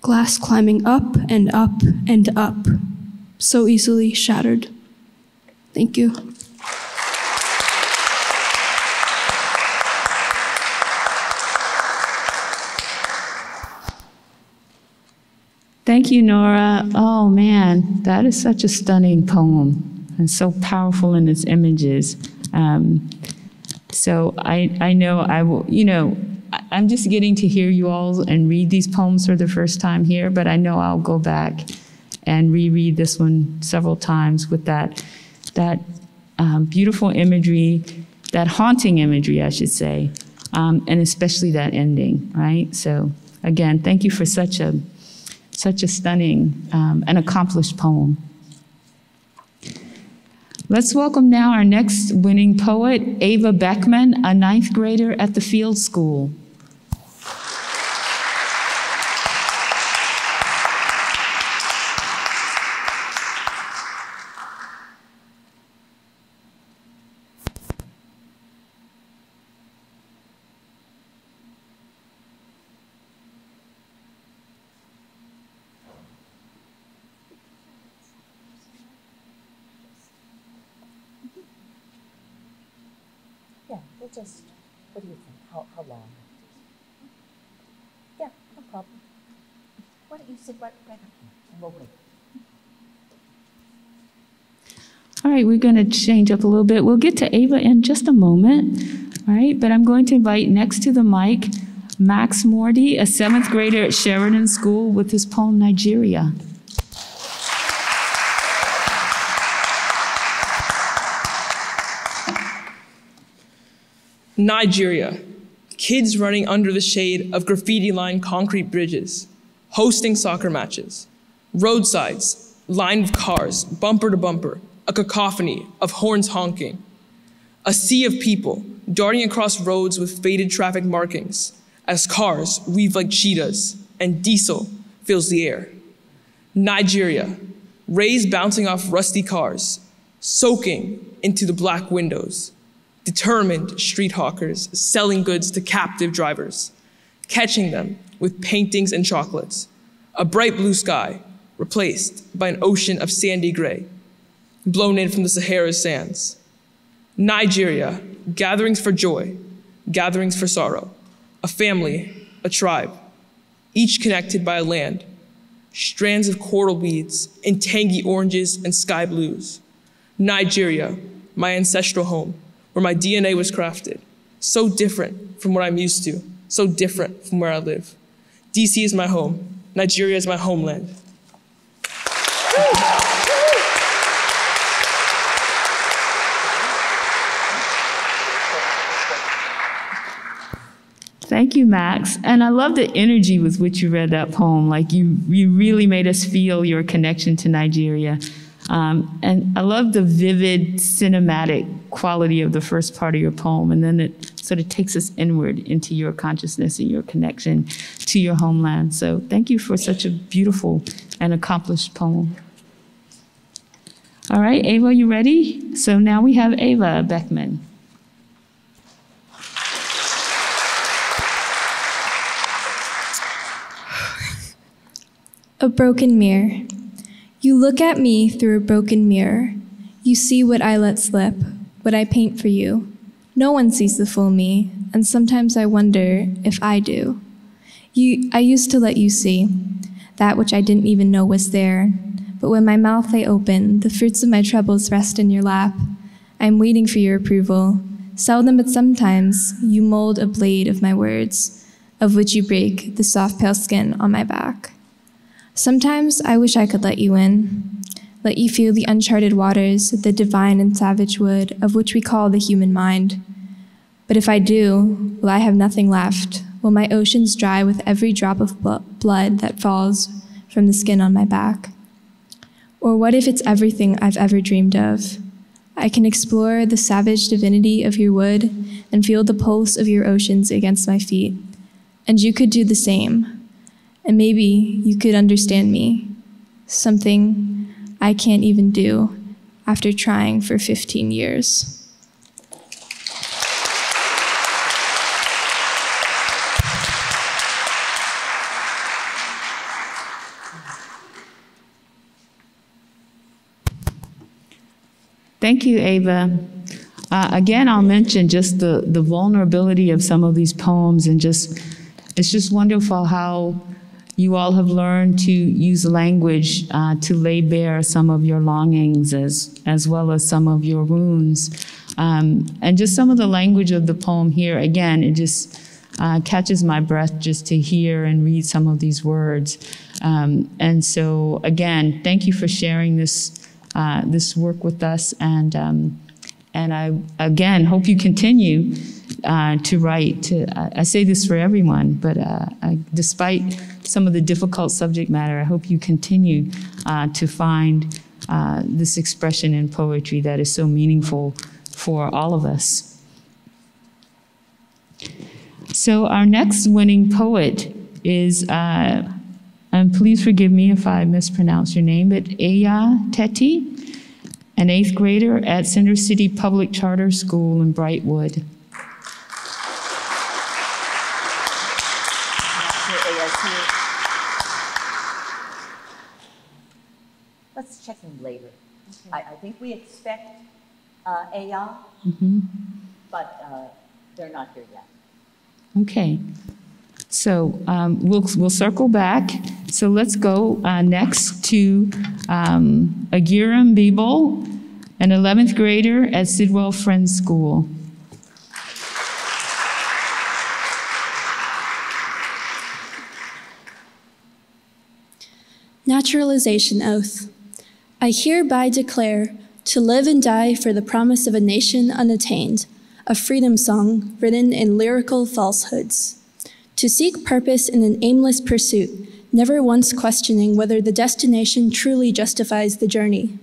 Glass climbing up and up and up, so easily shattered. Thank you. Thank you, Nora. Oh man, that is such a stunning poem and so powerful in its images. Um, so I, I know I will, you know, I'm just getting to hear you all and read these poems for the first time here, but I know I'll go back and reread this one several times with that, that um, beautiful imagery, that haunting imagery, I should say, um, and especially that ending, right? So again, thank you for such a, such a stunning um, and accomplished poem. Let's welcome now our next winning poet, Ava Beckman, a ninth grader at the Field School. Just, what do you think? How, how long? Yeah, no problem. Why don't you sit right, right up here and we'll wait. All right, we're going to change up a little bit. We'll get to Ava in just a moment, all right? But I'm going to invite next to the mic Max Morty, a seventh grader at Sheridan School, with his poem Nigeria. Nigeria. Kids running under the shade of graffiti lined concrete bridges, hosting soccer matches, roadsides lined with cars, bumper to bumper, a cacophony of horns honking, a sea of people darting across roads with faded traffic markings as cars weave like cheetahs and diesel fills the air. Nigeria, rays bouncing off rusty cars, soaking into the black windows determined street hawkers selling goods to captive drivers, catching them with paintings and chocolates, a bright blue sky replaced by an ocean of sandy gray, blown in from the Sahara's sands. Nigeria, gatherings for joy, gatherings for sorrow, a family, a tribe, each connected by a land, strands of coral weeds and tangy oranges and sky blues. Nigeria, my ancestral home, where my DNA was crafted. So different from what I'm used to, so different from where I live. DC is my home, Nigeria is my homeland. Thank you, Max. And I love the energy with which you read that poem. Like you, you really made us feel your connection to Nigeria. Um, and I love the vivid cinematic quality of the first part of your poem. And then it sort of takes us inward into your consciousness and your connection to your homeland. So thank you for such a beautiful and accomplished poem. All right, Ava, you ready? So now we have Ava Beckman. A broken mirror. You look at me through a broken mirror. You see what I let slip, what I paint for you. No one sees the full me, and sometimes I wonder if I do. You, I used to let you see that which I didn't even know was there. But when my mouth lay open, the fruits of my troubles rest in your lap. I am waiting for your approval. Seldom but sometimes you mold a blade of my words, of which you break the soft pale skin on my back. Sometimes I wish I could let you in, let you feel the uncharted waters, the divine and savage wood of which we call the human mind. But if I do, will I have nothing left? Will my oceans dry with every drop of blood that falls from the skin on my back? Or what if it's everything I've ever dreamed of? I can explore the savage divinity of your wood and feel the pulse of your oceans against my feet. And you could do the same. And maybe you could understand me, something I can't even do after trying for 15 years. Thank you, Ava. Uh, again, I'll mention just the, the vulnerability of some of these poems and just, it's just wonderful how you all have learned to use language uh, to lay bare some of your longings as, as well as some of your wounds. Um, and just some of the language of the poem here, again, it just uh, catches my breath just to hear and read some of these words. Um, and so, again, thank you for sharing this, uh, this work with us. And, um, and I, again, hope you continue uh, to write. To, I say this for everyone, but uh, I, despite some of the difficult subject matter. I hope you continue uh, to find uh, this expression in poetry that is so meaningful for all of us. So, our next winning poet is, uh, and please forgive me if I mispronounce your name, but Aya Teti, an eighth grader at Center City Public Charter School in Brightwood. check him later. Okay. I, I, think we expect uh, Aya, mm-hmm. but uh, they're not here yet. Okay. So um, we'll, we'll circle back. So let's go uh, next to um, Agiram Biebel, an 11th grader at Sidwell Friends School. Naturalization Oath. I hereby declare to live and die for the promise of a nation unattained, a freedom song written in lyrical falsehoods. To seek purpose in an aimless pursuit, never once questioning whether the destination truly justifies the journey.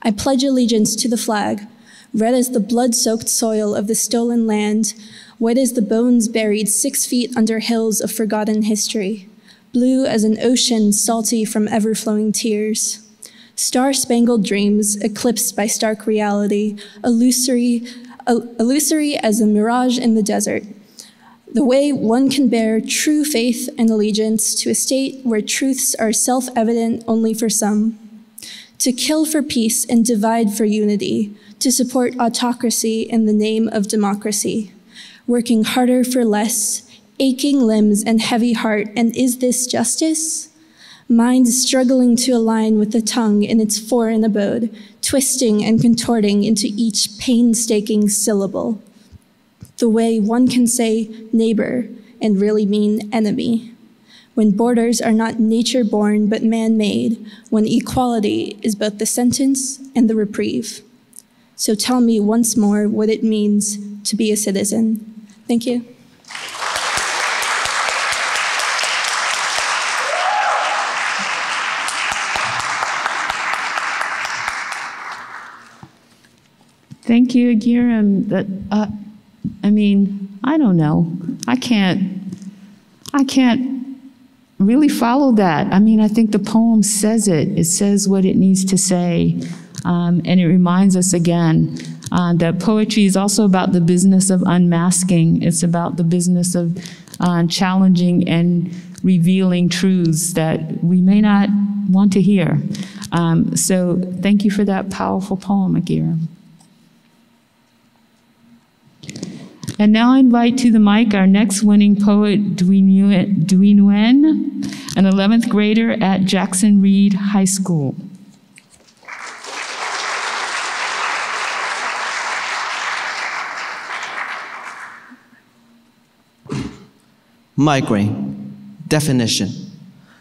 I pledge allegiance to the flag, red as the blood soaked soil of the stolen land, white as the bones buried six feet under hills of forgotten history, blue as an ocean salty from ever flowing tears. Star spangled dreams eclipsed by stark reality, illusory, illusory as a mirage in the desert. The way one can bear true faith and allegiance to a state where truths are self evident only for some. To kill for peace and divide for unity, to support autocracy in the name of democracy. Working harder for less, aching limbs and heavy heart, and is this justice? Mind struggling to align with the tongue in its foreign abode, twisting and contorting into each painstaking syllable. The way one can say neighbor and really mean enemy. When borders are not nature born but man made, when equality is both the sentence and the reprieve. So tell me once more what it means to be a citizen. Thank you. Thank you, Agiram. That, uh, I mean, I don't know. I can't, I can't really follow that. I mean, I think the poem says it. It says what it needs to say. Um, and it reminds us again uh, that poetry is also about the business of unmasking. It's about the business of uh, challenging and revealing truths that we may not want to hear. Um, so thank you for that powerful poem, Agira. And now I invite to the mic our next winning poet, Dwi Nguyen, an 11th grader at Jackson Reed High School. Migraine. Definition.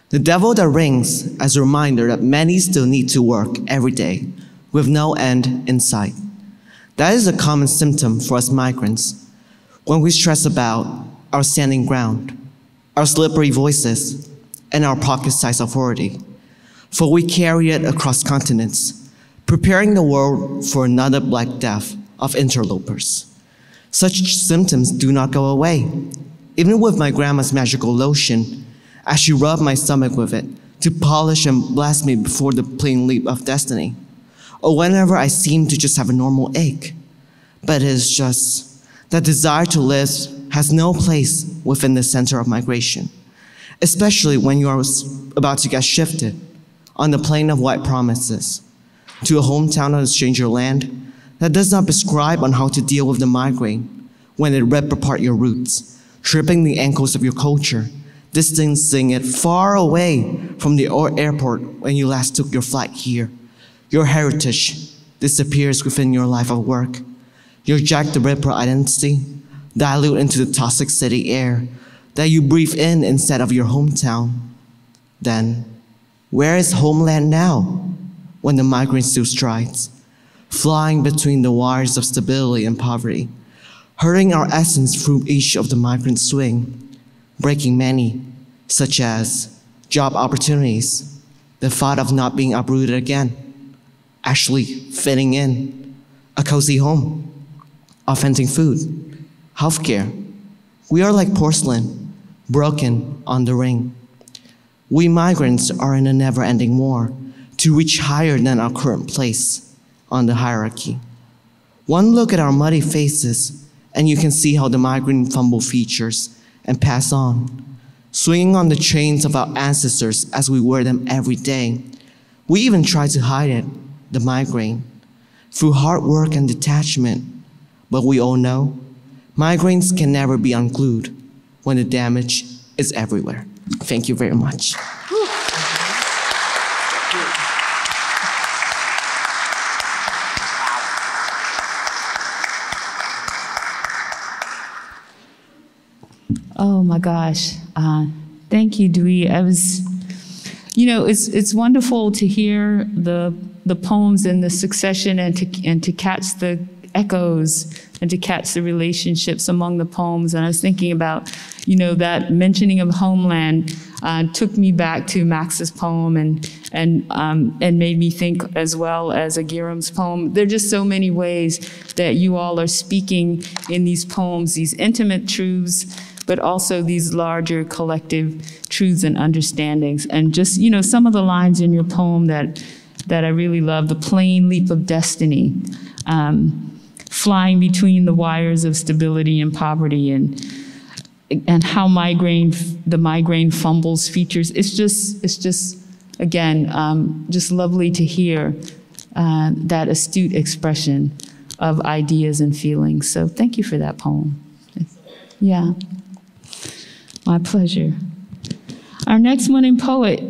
The devil that rings as a reminder that many still need to work every day with no end in sight. That is a common symptom for us migrants when we stress about our standing ground, our slippery voices, and our pocket sized authority. For we carry it across continents, preparing the world for another black death of interlopers. Such symptoms do not go away, even with my grandma's magical lotion, as she rubbed my stomach with it to polish and bless me before the plane leap of destiny, or whenever I seem to just have a normal ache. But it is just that desire to live has no place within the center of migration, especially when you are about to get shifted on the plane of white promises to a hometown on a stranger land that does not prescribe on how to deal with the migraine when it rips apart your roots, tripping the ankles of your culture, distancing it far away from the airport when you last took your flight here. Your heritage disappears within your life of work your Jack the Ripper identity dilute into the toxic city air that you breathe in instead of your hometown. Then, where is homeland now when the migrant still strides, flying between the wires of stability and poverty, hurting our essence through each of the migrant swing, breaking many, such as job opportunities, the thought of not being uprooted again, actually fitting in, a cozy home authentic food, healthcare. We are like porcelain, broken on the ring. We migrants are in a never ending war to reach higher than our current place on the hierarchy. One look at our muddy faces, and you can see how the migrant fumble features and pass on, swinging on the chains of our ancestors as we wear them every day. We even try to hide it, the migraine, through hard work and detachment but we all know migraines can never be unglued when the damage is everywhere. Thank you very much. Oh my gosh. Uh, thank you, Dewey. I was, you know, it's it's wonderful to hear the the poems in the succession and to and to catch the echoes and to catch the relationships among the poems. And I was thinking about, you know, that mentioning of homeland uh, took me back to Max's poem and and um, and made me think as well as Agiram's poem. There are just so many ways that you all are speaking in these poems, these intimate truths, but also these larger collective truths and understandings. And just, you know, some of the lines in your poem that that I really love, the plane leap of destiny. Um, flying between the wires of stability and poverty and and how migraine the migraine fumbles features. It's just it's just again um, just lovely to hear uh, that astute expression of ideas and feelings. So thank you for that poem. Yeah. My pleasure. Our next winning poet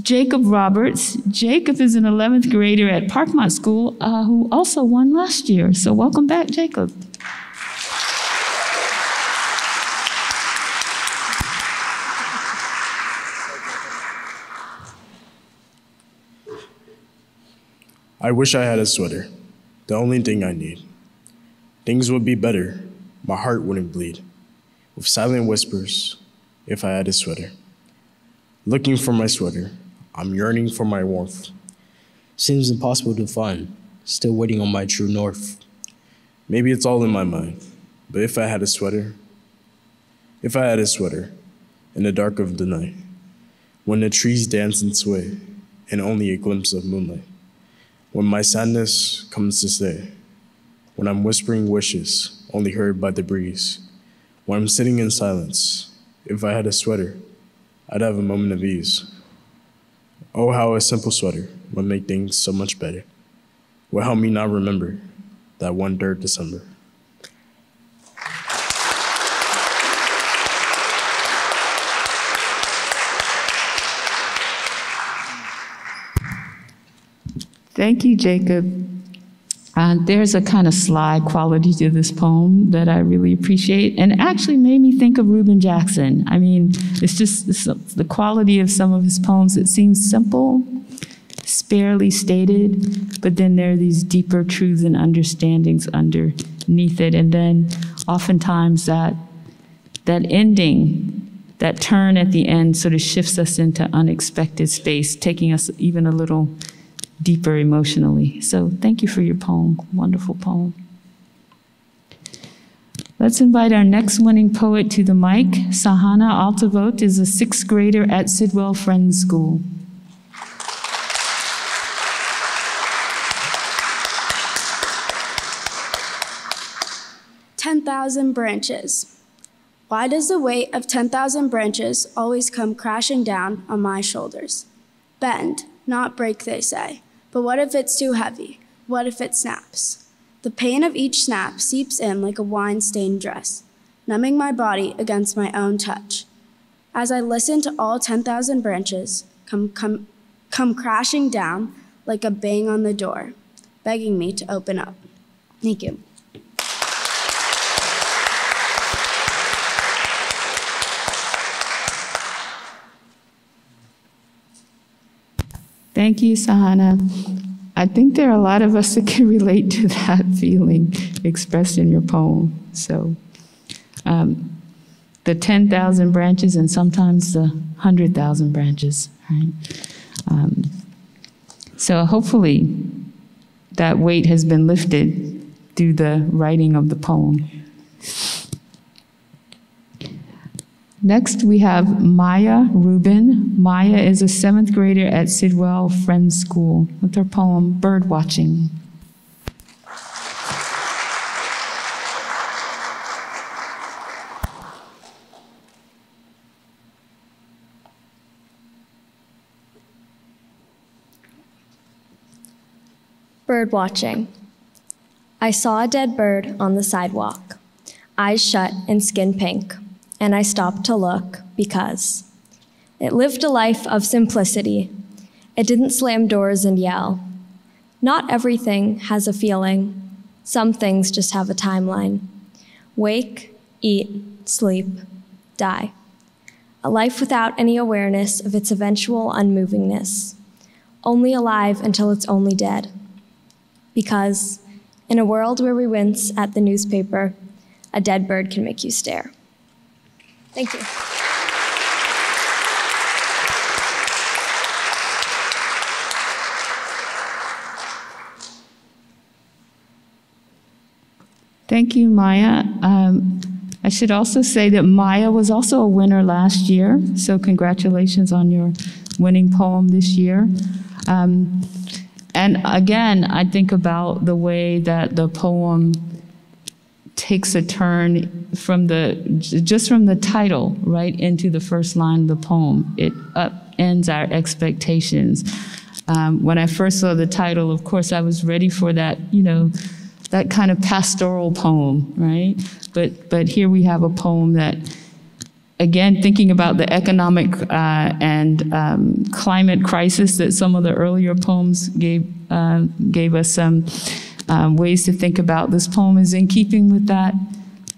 Jacob Roberts. Jacob is an 11th grader at Parkmont School uh, who also won last year. So welcome back, Jacob. I wish I had a sweater, the only thing I need. Things would be better, my heart wouldn't bleed. With silent whispers, if I had a sweater. Looking for my sweater, I'm yearning for my warmth. Seems impossible to find, still waiting on my true north. Maybe it's all in my mind, but if I had a sweater, if I had a sweater in the dark of the night, when the trees dance and sway, and only a glimpse of moonlight, when my sadness comes to stay, when I'm whispering wishes only heard by the breeze, when I'm sitting in silence, if I had a sweater, I'd have a moment of ease. Oh, how a simple sweater would make things so much better. Will help me not remember that one dirt December. Thank you, Jacob. Uh, there's a kind of sly quality to this poem that I really appreciate, and actually made me think of Reuben Jackson. I mean, it's just it's the quality of some of his poems. It seems simple, sparely stated, but then there are these deeper truths and understandings underneath it, and then oftentimes that that ending. That turn at the end sort of shifts us into unexpected space, taking us even a little deeper emotionally. So thank you for your poem. Wonderful poem. Let's invite our next winning poet to the mic. Sahana Altavot is a sixth grader at Sidwell Friends School. Ten thousand branches. Why does the weight of 10,000 branches always come crashing down on my shoulders? Bend, not break, they say. But what if it's too heavy? What if it snaps? The pain of each snap seeps in like a wine stained dress, numbing my body against my own touch. As I listen to all 10,000 branches come, come, come crashing down like a bang on the door, begging me to open up. Thank you. Thank you, Sahana. I think there are a lot of us that can [LAUGHS] relate to that feeling expressed in your poem. So, um, the 10,000 branches and sometimes the 100,000 branches, right? Um, so, hopefully, that weight has been lifted through the writing of the poem. Next, we have Maya Rubin. Maya is a seventh grader at Sidwell Friends School with her poem Bird Watching. Bird watching. I saw a dead bird on the sidewalk, eyes shut and skin pink and I stopped to look because it lived a life of simplicity. It didn't slam doors and yell. Not everything has a feeling. Some things just have a timeline. Wake, eat, sleep, die. A life without any awareness of its eventual unmovingness. Only alive until it's only dead. Because in a world where we wince at the newspaper, a dead bird can make you stare. Thank you. Thank you, Maya. Um, I should also say that Maya was also a winner last year, so congratulations on your winning poem this year. Um, and again, I think about the way that the poem takes a turn from the just from the title right into the first line of the poem. It upends our expectations. Um, when I first saw the title, of course, I was ready for that, you know, that kind of pastoral poem, right? But but here we have a poem that, again, thinking about the economic uh, and um, climate crisis that some of the earlier poems gave uh, gave us some um, ways to think about this poem is in keeping with that.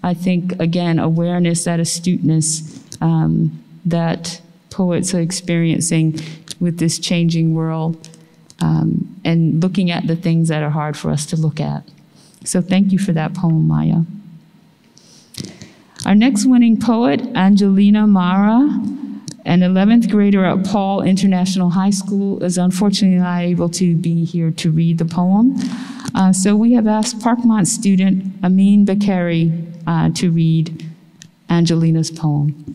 I think, again, awareness, that astuteness um, that poets are experiencing with this changing world um, and looking at the things that are hard for us to look at. So thank you for that poem, Maya. Our next winning poet, Angelina Mara, An 11th grader at Paul International High School is unfortunately not able to be here to read the poem. Uh, so we have asked Parkmont student Amin Bakari uh, to read Angelina's poem.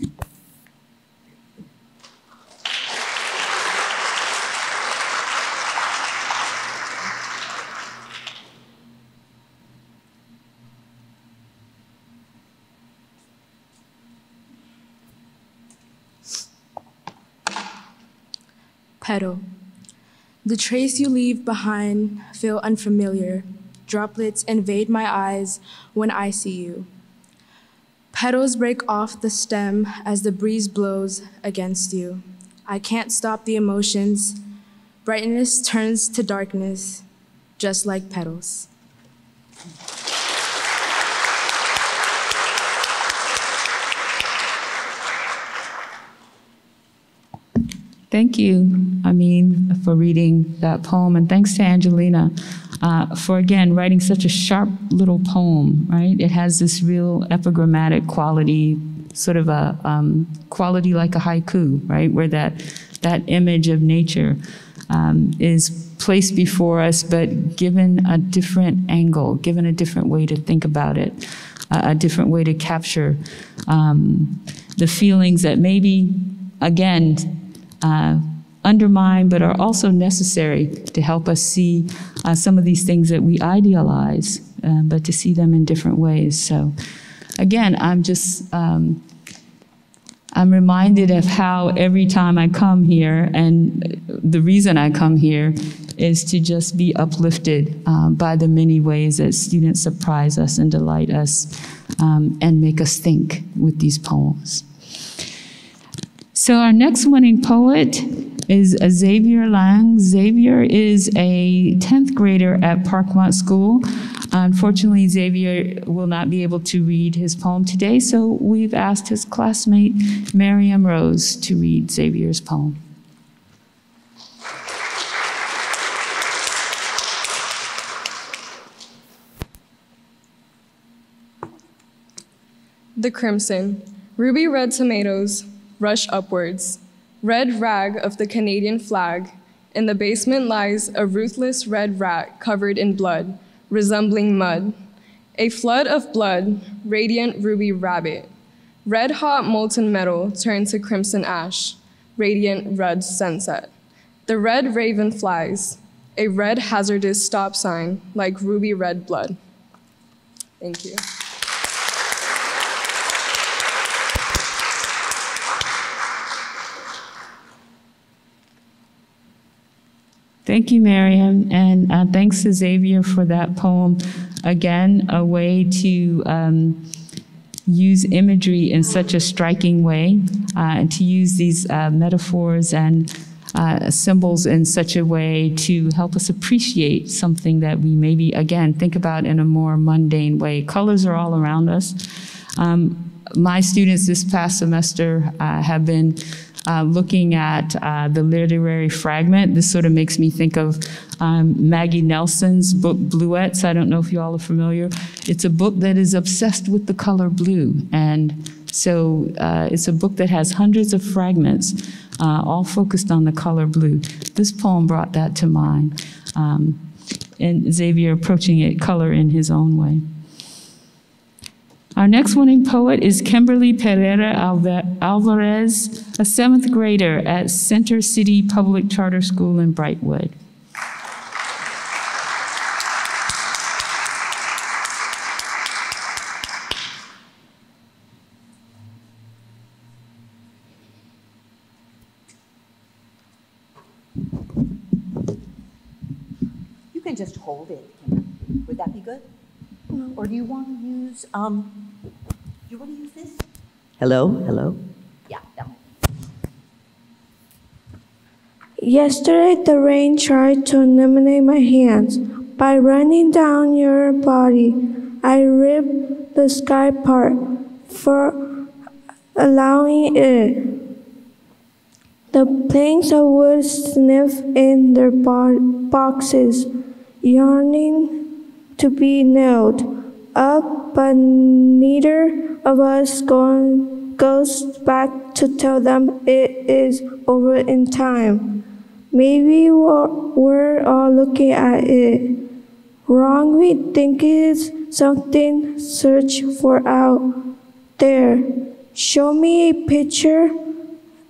Petal. The trace you leave behind feel unfamiliar. Droplets invade my eyes when I see you. Petals break off the stem as the breeze blows against you. I can't stop the emotions. Brightness turns to darkness, just like petals. Thank you, Amin, for reading that poem, and thanks to Angelina uh, for again writing such a sharp little poem. Right, it has this real epigrammatic quality, sort of a um, quality like a haiku, right, where that that image of nature um, is placed before us, but given a different angle, given a different way to think about it, uh, a different way to capture um, the feelings that maybe, again, uh, undermine, but are also necessary to help us see uh, some of these things that we idealize, uh, but to see them in different ways. So, again, I'm just. Um, I'm reminded of how every time I come here, and the reason I come here is to just be uplifted um, by the many ways that students surprise us and delight us um, and make us think with these poems. So our next winning poet is Xavier Lang. Xavier is a 10th grader at Parkmont School. Unfortunately, Xavier will not be able to read his poem today, so we've asked his classmate, Miriam Rose, to read Xavier's poem. The Crimson. Ruby red tomatoes, rush upwards. Red rag of the Canadian flag. In the basement lies a ruthless red rat covered in blood, resembling mud. A flood of blood, radiant ruby rabbit. Red hot molten metal turned to crimson ash, radiant red sunset. The red raven flies, a red hazardous stop sign like ruby red blood. Thank you. Thank you, Miriam, and uh, thanks to Xavier for that poem. Again, a way to um, use imagery in such a striking way, uh, and to use these uh, metaphors and uh, symbols in such a way to help us appreciate something that we maybe, again, think about in a more mundane way. Colors are all around us. Um, my students this past semester uh, have been uh, looking at uh, the literary fragment. This sort of makes me think of um, Maggie Nelson's book Bluets. I don't know if you all are familiar. It's a book that is obsessed with the color blue. And so uh, it's a book that has hundreds of fragments, uh, all focused on the color blue. This poem brought that to mind. Um, and Xavier approaching it color in his own way. Our next winning poet is Kimberly Pereira Alvarez, a seventh grader at Center City Public Charter School in Brightwood. You can just hold it. Would that be good? Or do you want to use, um, do you want to use this? Hello, hello? Yeah, that one. Yesterday, the rain tried to eliminate my hands. By running down your body, I ripped the sky part for allowing it. The planks of wood sniff in their bo- boxes, yearning to be nailed up, but neither of us going, goes back to tell them it is over in time. Maybe we're, we're all looking at it wrong. We think it's something search for out there. Show me a picture.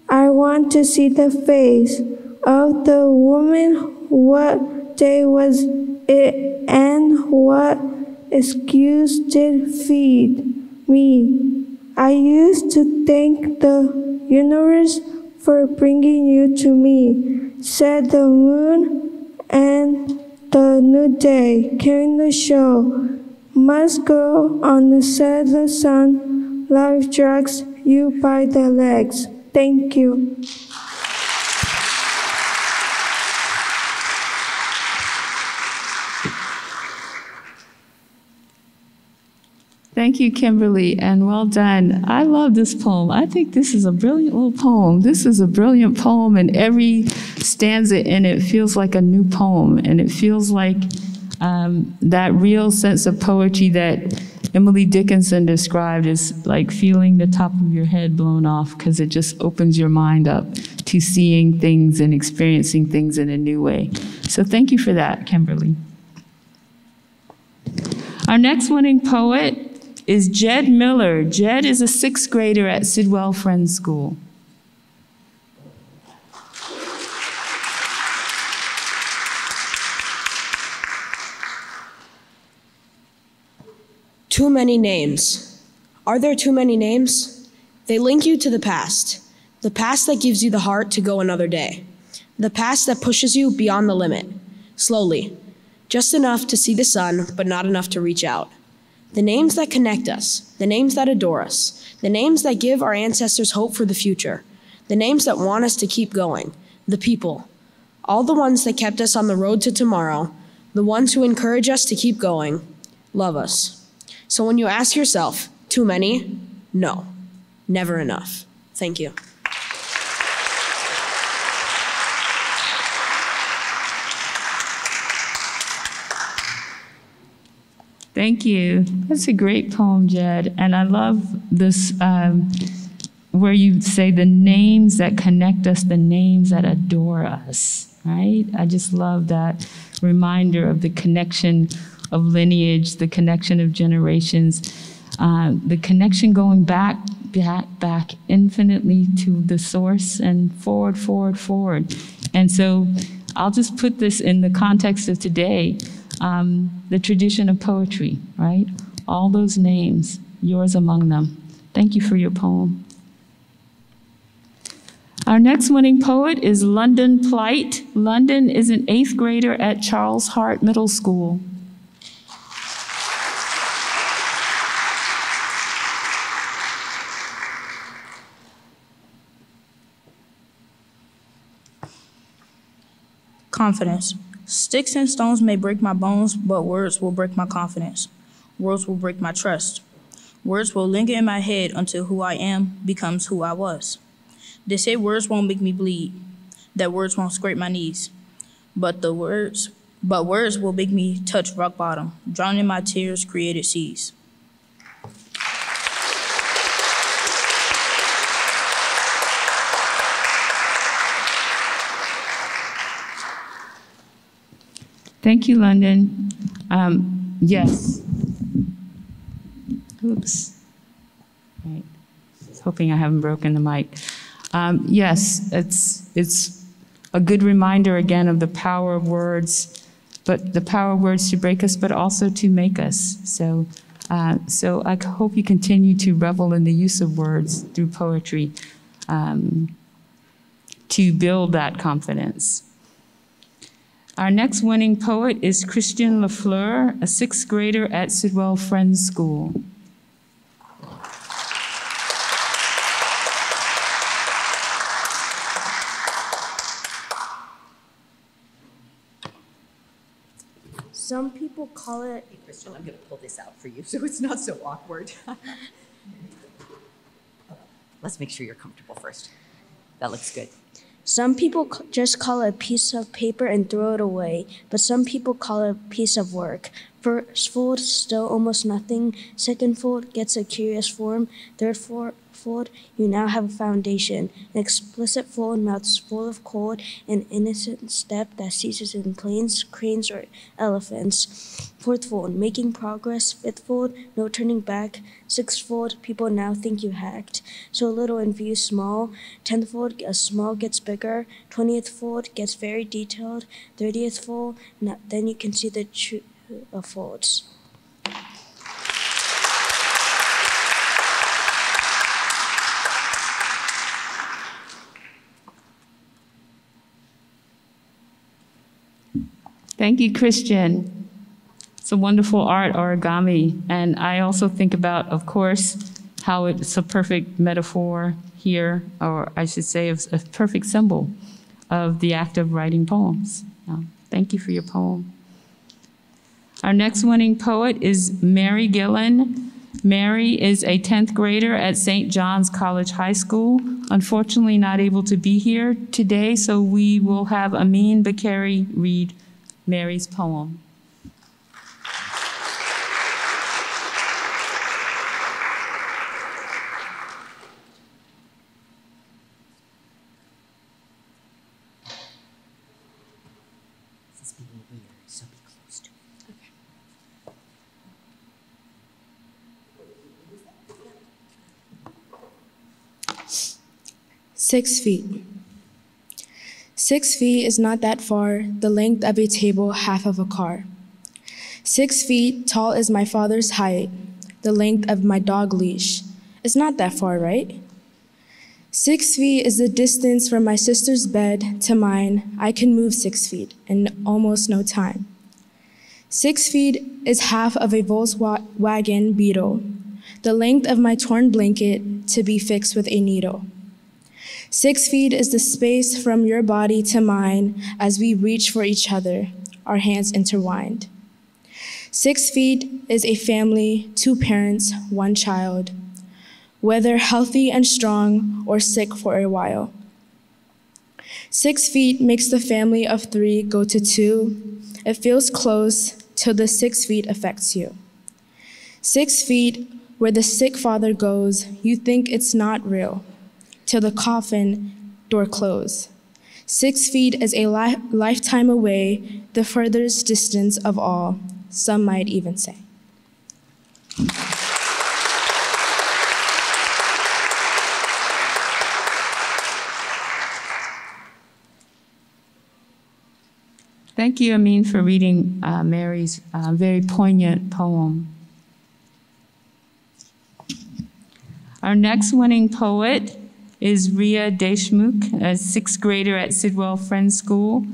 I want to see the face of the woman. What day was it and what excuse did feed me? I used to thank the universe for bringing you to me, said the moon and the new day carrying the show. Must go on the set the sun. Life drags you by the legs. Thank you. Thank you, Kimberly, and well done. I love this poem. I think this is a brilliant little poem. This is a brilliant poem, and every stanza in it feels like a new poem, and it feels like um, that real sense of poetry that Emily Dickinson described as like feeling the top of your head blown off because it just opens your mind up to seeing things and experiencing things in a new way. So thank you for that, Kimberly. Our next winning poet is Jed Miller. Jed is a sixth grader at Sidwell Friends School. Too many names. Are there too many names? They link you to the past, the past that gives you the heart to go another day, the past that pushes you beyond the limit, slowly, just enough to see the sun, but not enough to reach out. The names that connect us, the names that adore us, the names that give our ancestors hope for the future, the names that want us to keep going, the people, all the ones that kept us on the road to tomorrow, the ones who encourage us to keep going, love us. So when you ask yourself, too many? No, never enough. Thank you. Thank you. That's a great poem, Jed. And I love this um, where you say the names that connect us, the names that adore us, right? I just love that reminder of the connection of lineage, the connection of generations, uh, the connection going back, back, back infinitely to the source and forward, forward, forward. And so I'll just put this in the context of today um, the tradition of poetry, right? All those names, yours among them. Thank you for your poem. Our next winning poet is London Plight. London is an eighth grader at Charles Hart Middle School. Confidence. Sticks and stones may break my bones, but words will break my confidence. Words will break my trust. Words will linger in my head until who I am becomes who I was. They say words won't make me bleed, that words won't scrape my knees. But the words, but words will make me touch rock bottom, drowning my tears created seas. Thank you, London. Um, yes. Oops. Right. Hoping I haven't broken the mic. Um, yes, it's it's a good reminder again of the power of words, but the power of words to break us, but also to make us. So, uh, so I hope you continue to revel in the use of words through poetry um, to build that confidence. Our next winning poet is Christian Lafleur, a sixth grader at Sidwell Friends School. Some people call it. Hey, Christian, I'm going to pull this out for you [LAUGHS] so it's not so awkward. [LAUGHS] Let's make sure you're comfortable first. That looks good. Some people just call it a piece of paper and throw it away, but some people call it a piece of work. First fold, still almost nothing. Second fold gets a curious form. Third fold, fold, you now have a foundation. An explicit fold mouths full of cold, an innocent step that ceases in planes, cranes, or elephants. Fourth fold, making progress. Fifth fold, no turning back. Sixth fold, people now think you hacked. So little and view small. Tenth fold, a small gets bigger. Twentieth fold gets very detailed. Thirtieth fold, then you can see the true uh, folds. Thank you, Christian. It's a wonderful art, origami. And I also think about, of course, how it's a perfect metaphor here, or I should say, a perfect symbol of the act of writing poems. thank you for your poem. Our next winning poet is Mary Gillen. Mary is a 10th grader at St. John's College High School. Unfortunately, not able to be here today, so we will have Amin Bakari read Mary's poem. Six feet. Six feet is not that far, the length of a table, half of a car. Six feet tall is my father's height, the length of my dog leash. It's not that far, right? Six feet is the distance from my sister's bed to mine. I can move six feet in almost no time. Six feet is half of a Volkswagen Beetle, the length of my torn blanket to be fixed with a needle. Six feet is the space from your body to mine as we reach for each other, our hands intertwined. Six feet is a family, two parents, one child, whether healthy and strong or sick for a while. Six feet makes the family of three go to two. It feels close till the six feet affects you. Six feet, where the sick father goes, you think it's not real till the coffin door close. Six feet is a li- lifetime away, the furthest distance of all, some might even say. Thank you, Amin, for reading uh, Mary's uh, very poignant poem. Our next winning poet is Ria Deshmukh, a sixth grader at Sidwell Friends School.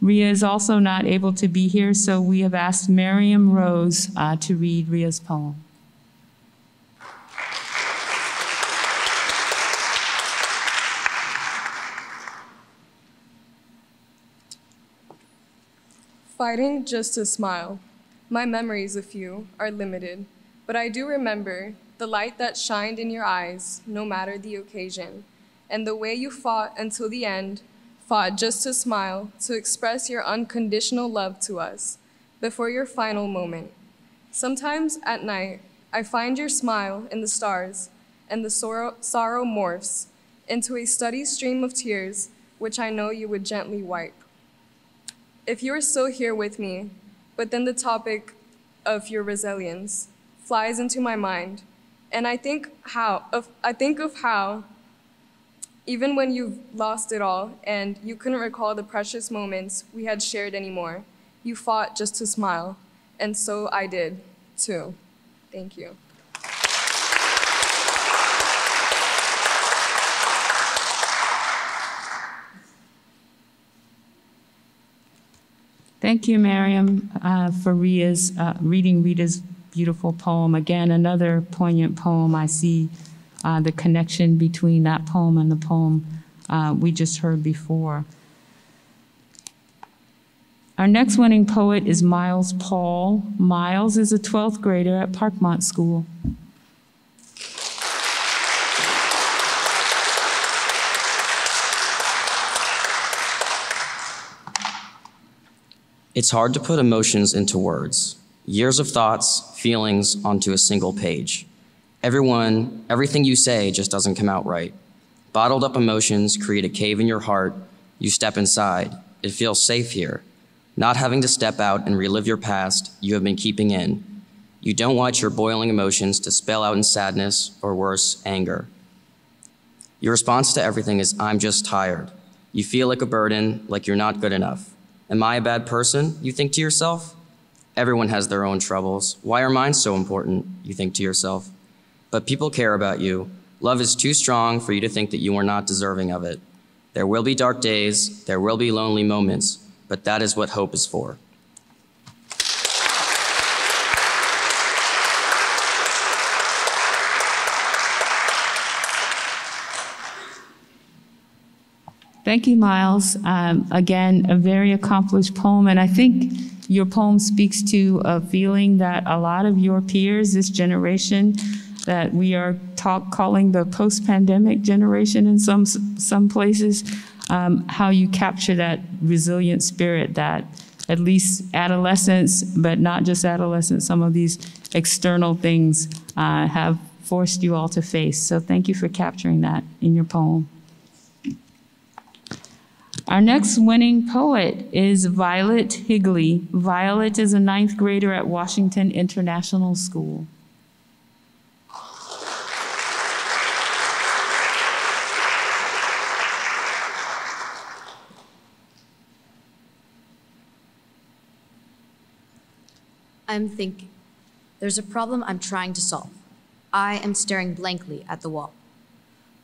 Ria is also not able to be here, so we have asked Miriam Rose uh, to read Ria's poem. Fighting just to smile. My memories of you are limited, but I do remember the light that shined in your eyes, no matter the occasion, and the way you fought until the end, fought just to smile, to express your unconditional love to us before your final moment. Sometimes at night, I find your smile in the stars, and the sorrow, sorrow morphs into a steady stream of tears, which I know you would gently wipe. If you are still here with me, but then the topic of your resilience flies into my mind, and I think how of I think of how even when you've lost it all and you couldn't recall the precious moments we had shared anymore, you fought just to smile. And so I did too. Thank you. Thank you, Miriam, uh, for Ria's, uh, reading Rita's beautiful poem. Again, another poignant poem. I see uh, the connection between that poem and the poem uh, we just heard before. Our next winning poet is Miles Paul. Miles is a 12th grader at Parkmont School. It's hard to put emotions into words years of thoughts, feelings onto a single page. Everyone, everything you say just doesn't come out right. Bottled up emotions create a cave in your heart. You step inside. It feels safe here. Not having to step out and relive your past you have been keeping in. You don't want your boiling emotions to spill out in sadness or worse, anger. Your response to everything is, I'm just tired. You feel like a burden, like you're not good enough. Am I a bad person? You think to yourself. Everyone has their own troubles. Why are mine so important? You think to yourself. But people care about you. Love is too strong for you to think that you are not deserving of it. There will be dark days, there will be lonely moments, but that is what hope is for. Thank you, Miles. Um, again, a very accomplished poem, and I think your poem speaks to a feeling that a lot of your peers, this generation, that we are talk, calling the post-pandemic generation in some some places, um, how you capture that resilient spirit that at least adolescence, but not just adolescence, some of these external things uh, have forced you all to face. So thank you for capturing that in your poem. Our next winning poet is Violet Higley. Violet is a ninth grader at Washington International School. I'm thinking. There's a problem I'm trying to solve. I am staring blankly at the wall.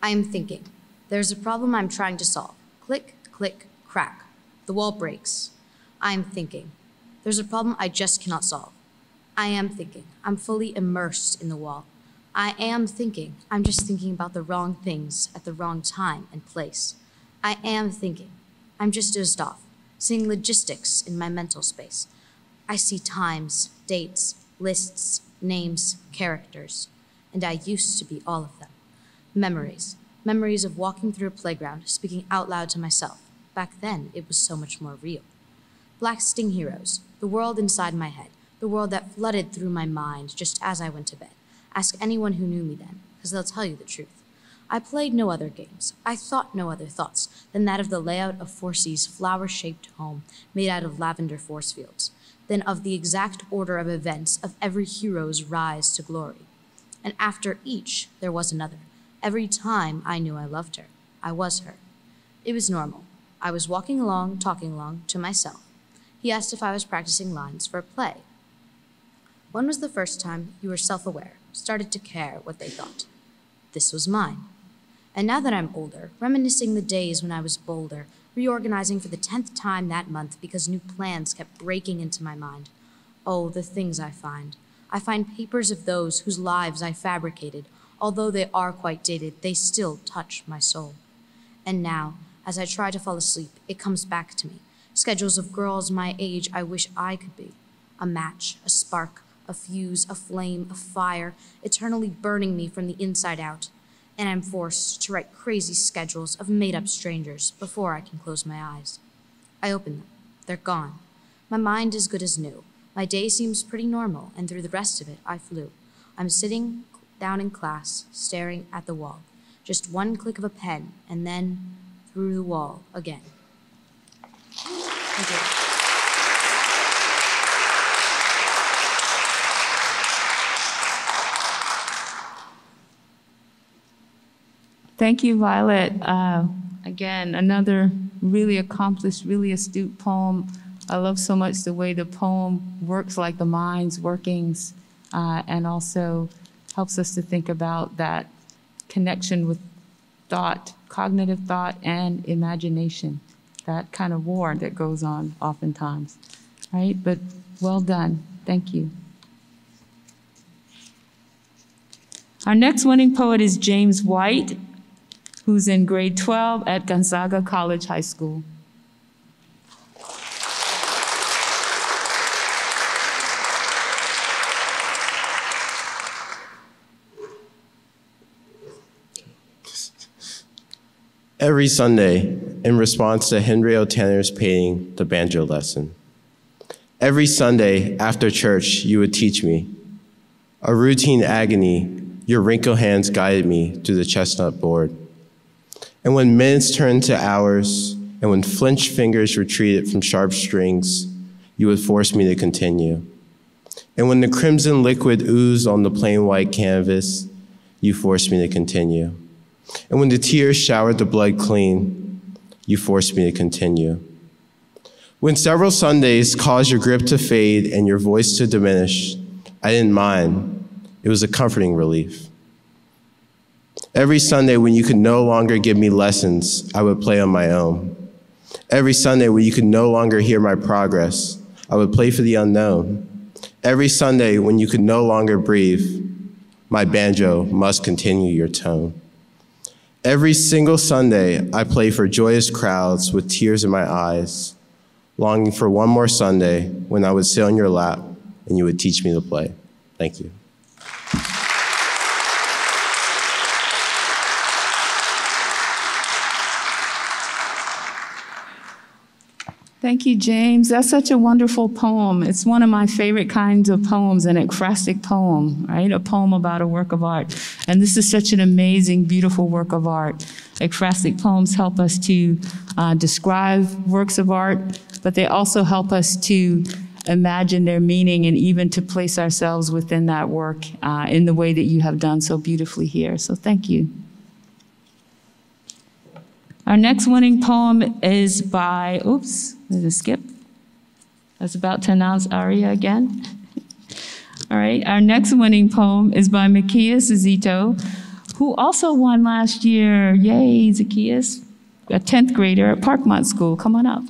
I am thinking. There's a problem I'm trying to solve. Click, click, crack. The wall breaks. I am thinking. There's a problem I just cannot solve. I am thinking. I'm fully immersed in the wall. I am thinking. I'm just thinking about the wrong things at the wrong time and place. I am thinking. I'm just dozed off, seeing logistics in my mental space. I see times, dates, lists, names, characters, and I used to be all of them. Memories, memories of walking through a playground, speaking out loud to myself. Back then, it was so much more real. Black Sting Heroes, the world inside my head, the world that flooded through my mind just as I went to bed. Ask anyone who knew me then, because they'll tell you the truth. I played no other games. I thought no other thoughts than that of the layout of Forsy's flower shaped home made out of lavender force fields than of the exact order of events of every hero's rise to glory. And after each, there was another. Every time I knew I loved her, I was her. It was normal. I was walking along, talking along, to myself. He asked if I was practicing lines for a play. When was the first time you were self aware, started to care what they thought? This was mine. And now that I'm older, reminiscing the days when I was bolder, reorganizing for the tenth time that month because new plans kept breaking into my mind. Oh, the things I find. I find papers of those whose lives I fabricated. Although they are quite dated, they still touch my soul. And now, as I try to fall asleep, it comes back to me. Schedules of girls my age I wish I could be. A match, a spark, a fuse, a flame, a fire, eternally burning me from the inside out and I'm forced to write crazy schedules of made up strangers before I can close my eyes. I open them. They're gone. My mind is good as new. My day seems pretty normal, and through the rest of it, I flew. I'm sitting down in class, staring at the wall. Just one click of a pen, and then through the wall again. Thank you. Violet. Uh, again, another really accomplished, really astute poem. I love so much the way the poem works like the mind's workings uh, and also helps us to think about that connection with thought, cognitive thought, and imagination. That kind of war that goes on oftentimes, right? But well done. Thank you. Our next winning poet is James White who's in grade 12 at Gonzaga College High School. Every Sunday, in response to Henry O. Tanner's painting, The Banjo Lesson. Every Sunday after church, you would teach me. A routine agony your wrinkled hands guided me to the chestnut board. And when minutes turned to hours, and when flinched fingers retreated from sharp strings, you would force me to continue. And when the crimson liquid oozed on the plain white canvas, you forced me to continue. And when the tears showered the blood clean, you forced me to continue. When several Sundays caused your grip to fade and your voice to diminish, I didn't mind. It was a comforting relief. Every Sunday when you could no longer give me lessons, I would play on my own. Every Sunday when you could no longer hear my progress, I would play for the unknown. Every Sunday when you could no longer breathe, my banjo must continue your tone. Every single Sunday, I play for joyous crowds with tears in my eyes, longing for one more Sunday when I would sit on your lap and you would teach me to play. Thank you. Thank you, James. That's such a wonderful poem. It's one of my favorite kinds of poems, an ekphrastic poem, right? A poem about a work of art. And this is such an amazing, beautiful work of art. Ekphrastic poems help us to uh, describe works of art, but they also help us to imagine their meaning and even to place ourselves within that work uh, in the way that you have done so beautifully here. So thank you. Our next winning poem is by, oops, there's a skip. Was about to announce Aria again. All right, our next winning poem is by Makias Zito, who also won last year. Yay, Zacchaeus, a 10th grader at Parkmont School. Come on up.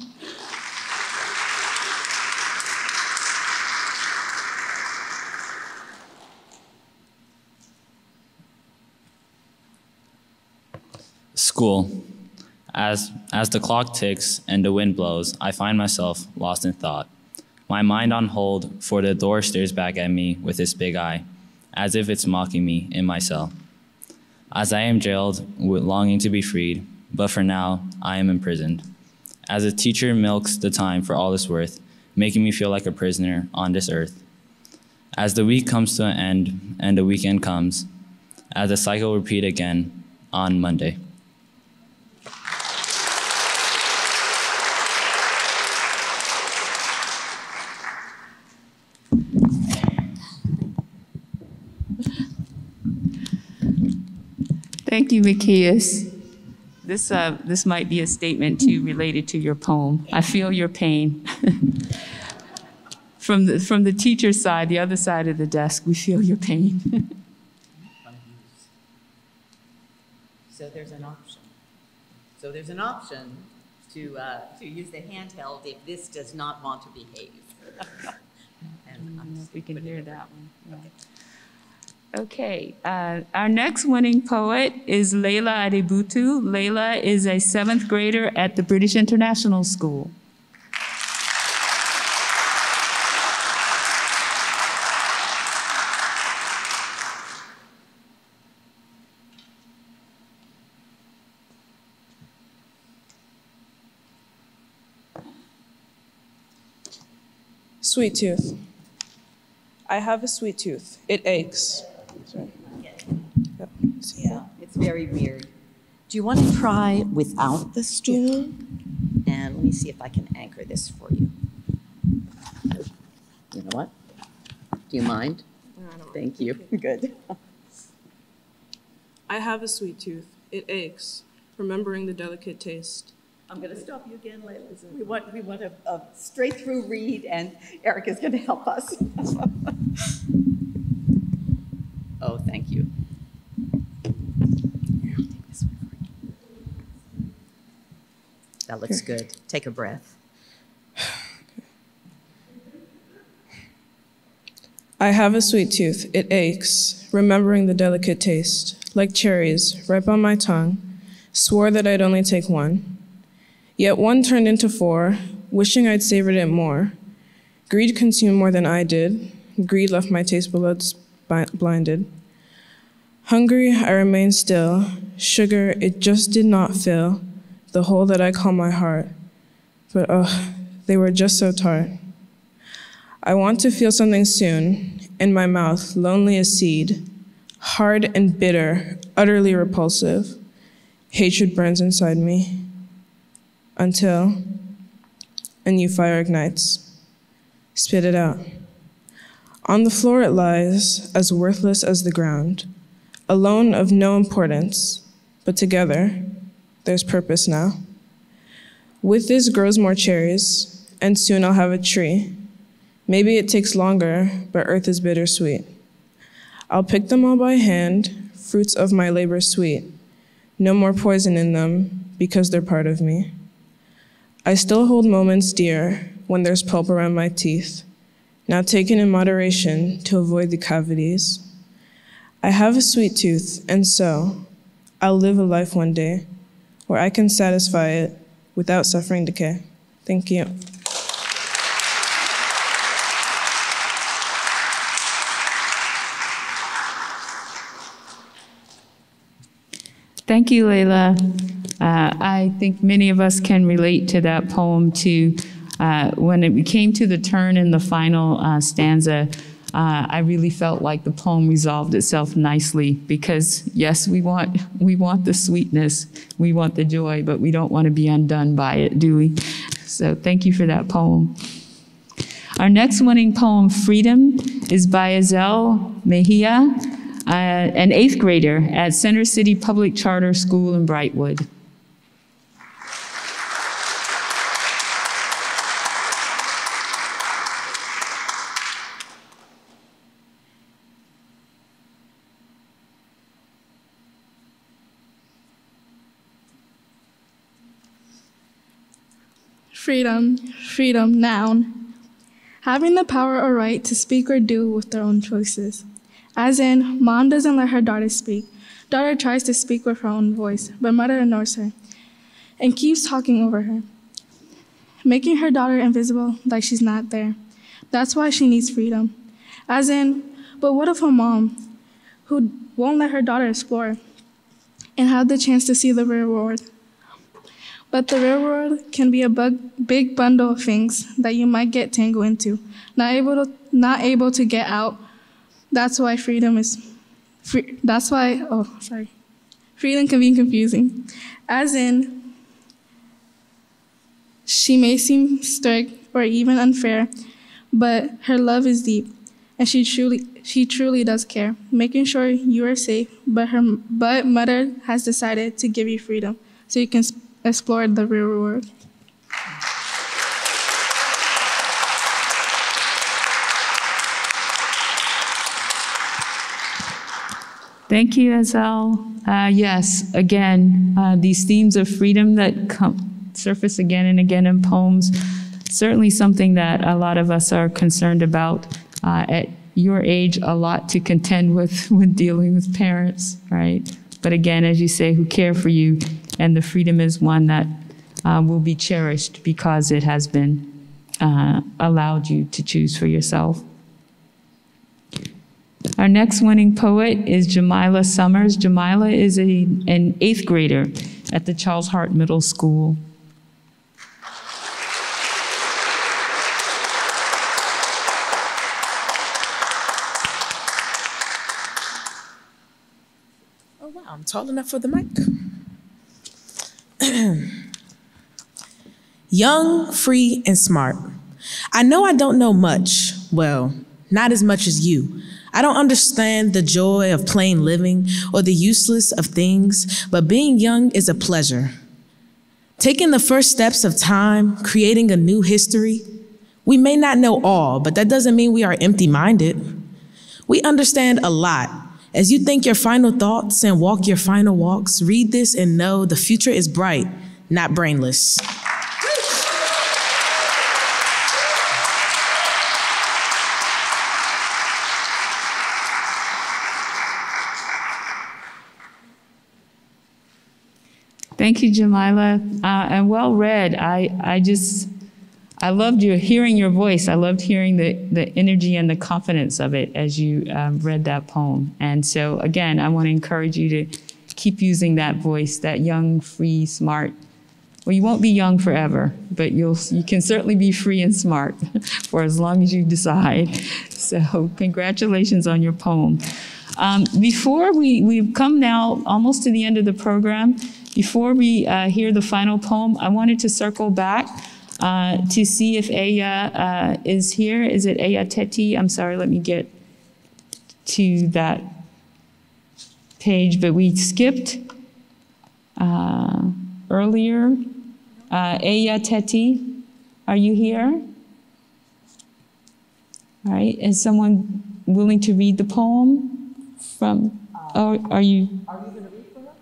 School. As, as the clock ticks and the wind blows, I find myself lost in thought. My mind on hold, for the door stares back at me with its big eye, as if it's mocking me in my cell. As I am jailed with longing to be freed, but for now, I am imprisoned. As a teacher milks the time for all it's worth, making me feel like a prisoner on this earth. As the week comes to an end and the weekend comes, as the cycle repeat again on Monday. Thank you, Macias. This, uh, this might be a statement too related to your poem. I feel your pain. [LAUGHS] from, the, from the teacher's side, the other side of the desk, we feel your pain. [LAUGHS] so there's an option. So there's an option to, uh, to use the handheld if this does not want to behave. [LAUGHS] and I'm if we can hear that one. Yeah. Okay. Okay, uh, our next winning poet is Leila Adebutu. Leila is a seventh grader at the British International School. Sweet tooth. I have a sweet tooth. It aches. Sorry. Yeah, it's very weird. Do you want to try without the stool? And let me see if I can anchor this for you. You know what? Do you mind? Thank you. Good. I have a sweet tooth. It aches, remembering the delicate taste. I'm going to stop you again, Leila. We want, we want a, a straight through read, and Eric is going to help us. [LAUGHS] oh, thank you. That looks good. Take a breath. I have a sweet tooth. It aches, remembering the delicate taste. Like cherries, ripe on my tongue. Swore that I'd only take one. Yet one turned into four, wishing I'd savored it more. Greed consumed more than I did. Greed left my taste buds blinded. Hungry, I remained still. Sugar, it just did not fill the hole that I call my heart. But oh, they were just so tart. I want to feel something soon, in my mouth, lonely as seed. Hard and bitter, utterly repulsive. Hatred burns inside me until a new fire ignites. Spit it out. On the floor it lies, as worthless as the ground, alone of no importance, but together there's purpose now. With this grows more cherries, and soon I'll have a tree. Maybe it takes longer, but earth is bittersweet. I'll pick them all by hand, fruits of my labor sweet. No more poison in them, because they're part of me. I still hold moments dear when there's pulp around my teeth, now taken in moderation to avoid the cavities. I have a sweet tooth, and so I'll live a life one day where I can satisfy it without suffering decay. Thank you. Thank you, Layla. Uh, I think many of us can relate to that poem too. Uh, when it came to the turn in the final uh, stanza, uh, I really felt like the poem resolved itself nicely because yes, we want we want the sweetness, we want the joy, but we don't want to be undone by it, do we? So thank you for that poem. Our next winning poem, Freedom, is by Azel Mejia, uh, an eighth grader at Center City Public Charter School in Brightwood. Freedom, freedom, noun. Having the power or right to speak or do with their own choices. As in, mom doesn't let her daughter speak. Daughter tries to speak with her own voice, but mother ignores her and keeps talking over her, making her daughter invisible like she's not there. That's why she needs freedom. As in, but what if a mom who won't let her daughter explore and have the chance to see the real world but the real world can be a bug, big bundle of things that you might get tangled into, not able to, not able to get out. That's why freedom is free. That's why, oh, sorry. Freedom can be confusing. As in, she may seem strict or even unfair, but her love is deep, and she truly, she truly does care, making sure you are safe. But her, but mother has decided to give you freedom, so you can explore the real world. Thank you, Azel. Uh, yes, again, uh, these themes of freedom that come, surface again and again in poems, certainly something that a lot of us are concerned about. Uh, at your age, a lot to contend with [LAUGHS] when dealing with parents, right? But again, as you say, who care for you, and the freedom is one that uh, will be cherished because it has been uh, allowed you to choose for yourself. Our next winning poet is Jamila Summers. Jamila is a, an eighth grader at the Charles Hart Middle School. Oh, wow, I'm tall enough for the mic. [CLEARS THROAT] Young, free, and smart. I know I don't know much. Well, not as much as you. I don't understand the joy of plain living or the useless of things, but being young is a pleasure. Taking the first steps of time, creating a new history. We may not know all, but that doesn't mean we are empty minded. We understand a lot. As you think your final thoughts and walk your final walks, read this and know the future is bright, not brainless. Thank you, Jamila, uh, and well read. I, I just, I loved your hearing your voice. I loved hearing the, the energy and the confidence of it as you um, read that poem. And so, again, I want to encourage you to keep using that voice, that young, free, smart. Well, you won't be young forever, but you'll you can certainly be free and smart [LAUGHS] for as long as you decide. So, congratulations on your poem. Um, before we, we've come now almost to the end of the program, before we uh, hear the final poem, I wanted to circle back uh, to see if Aya uh, is here. Is it Aya Teti? I'm sorry, let me get to that page, but we skipped uh, earlier. Uh, Aya Teti, are you here? All right, is someone willing to read the poem from, or are you? Are you going to read for her?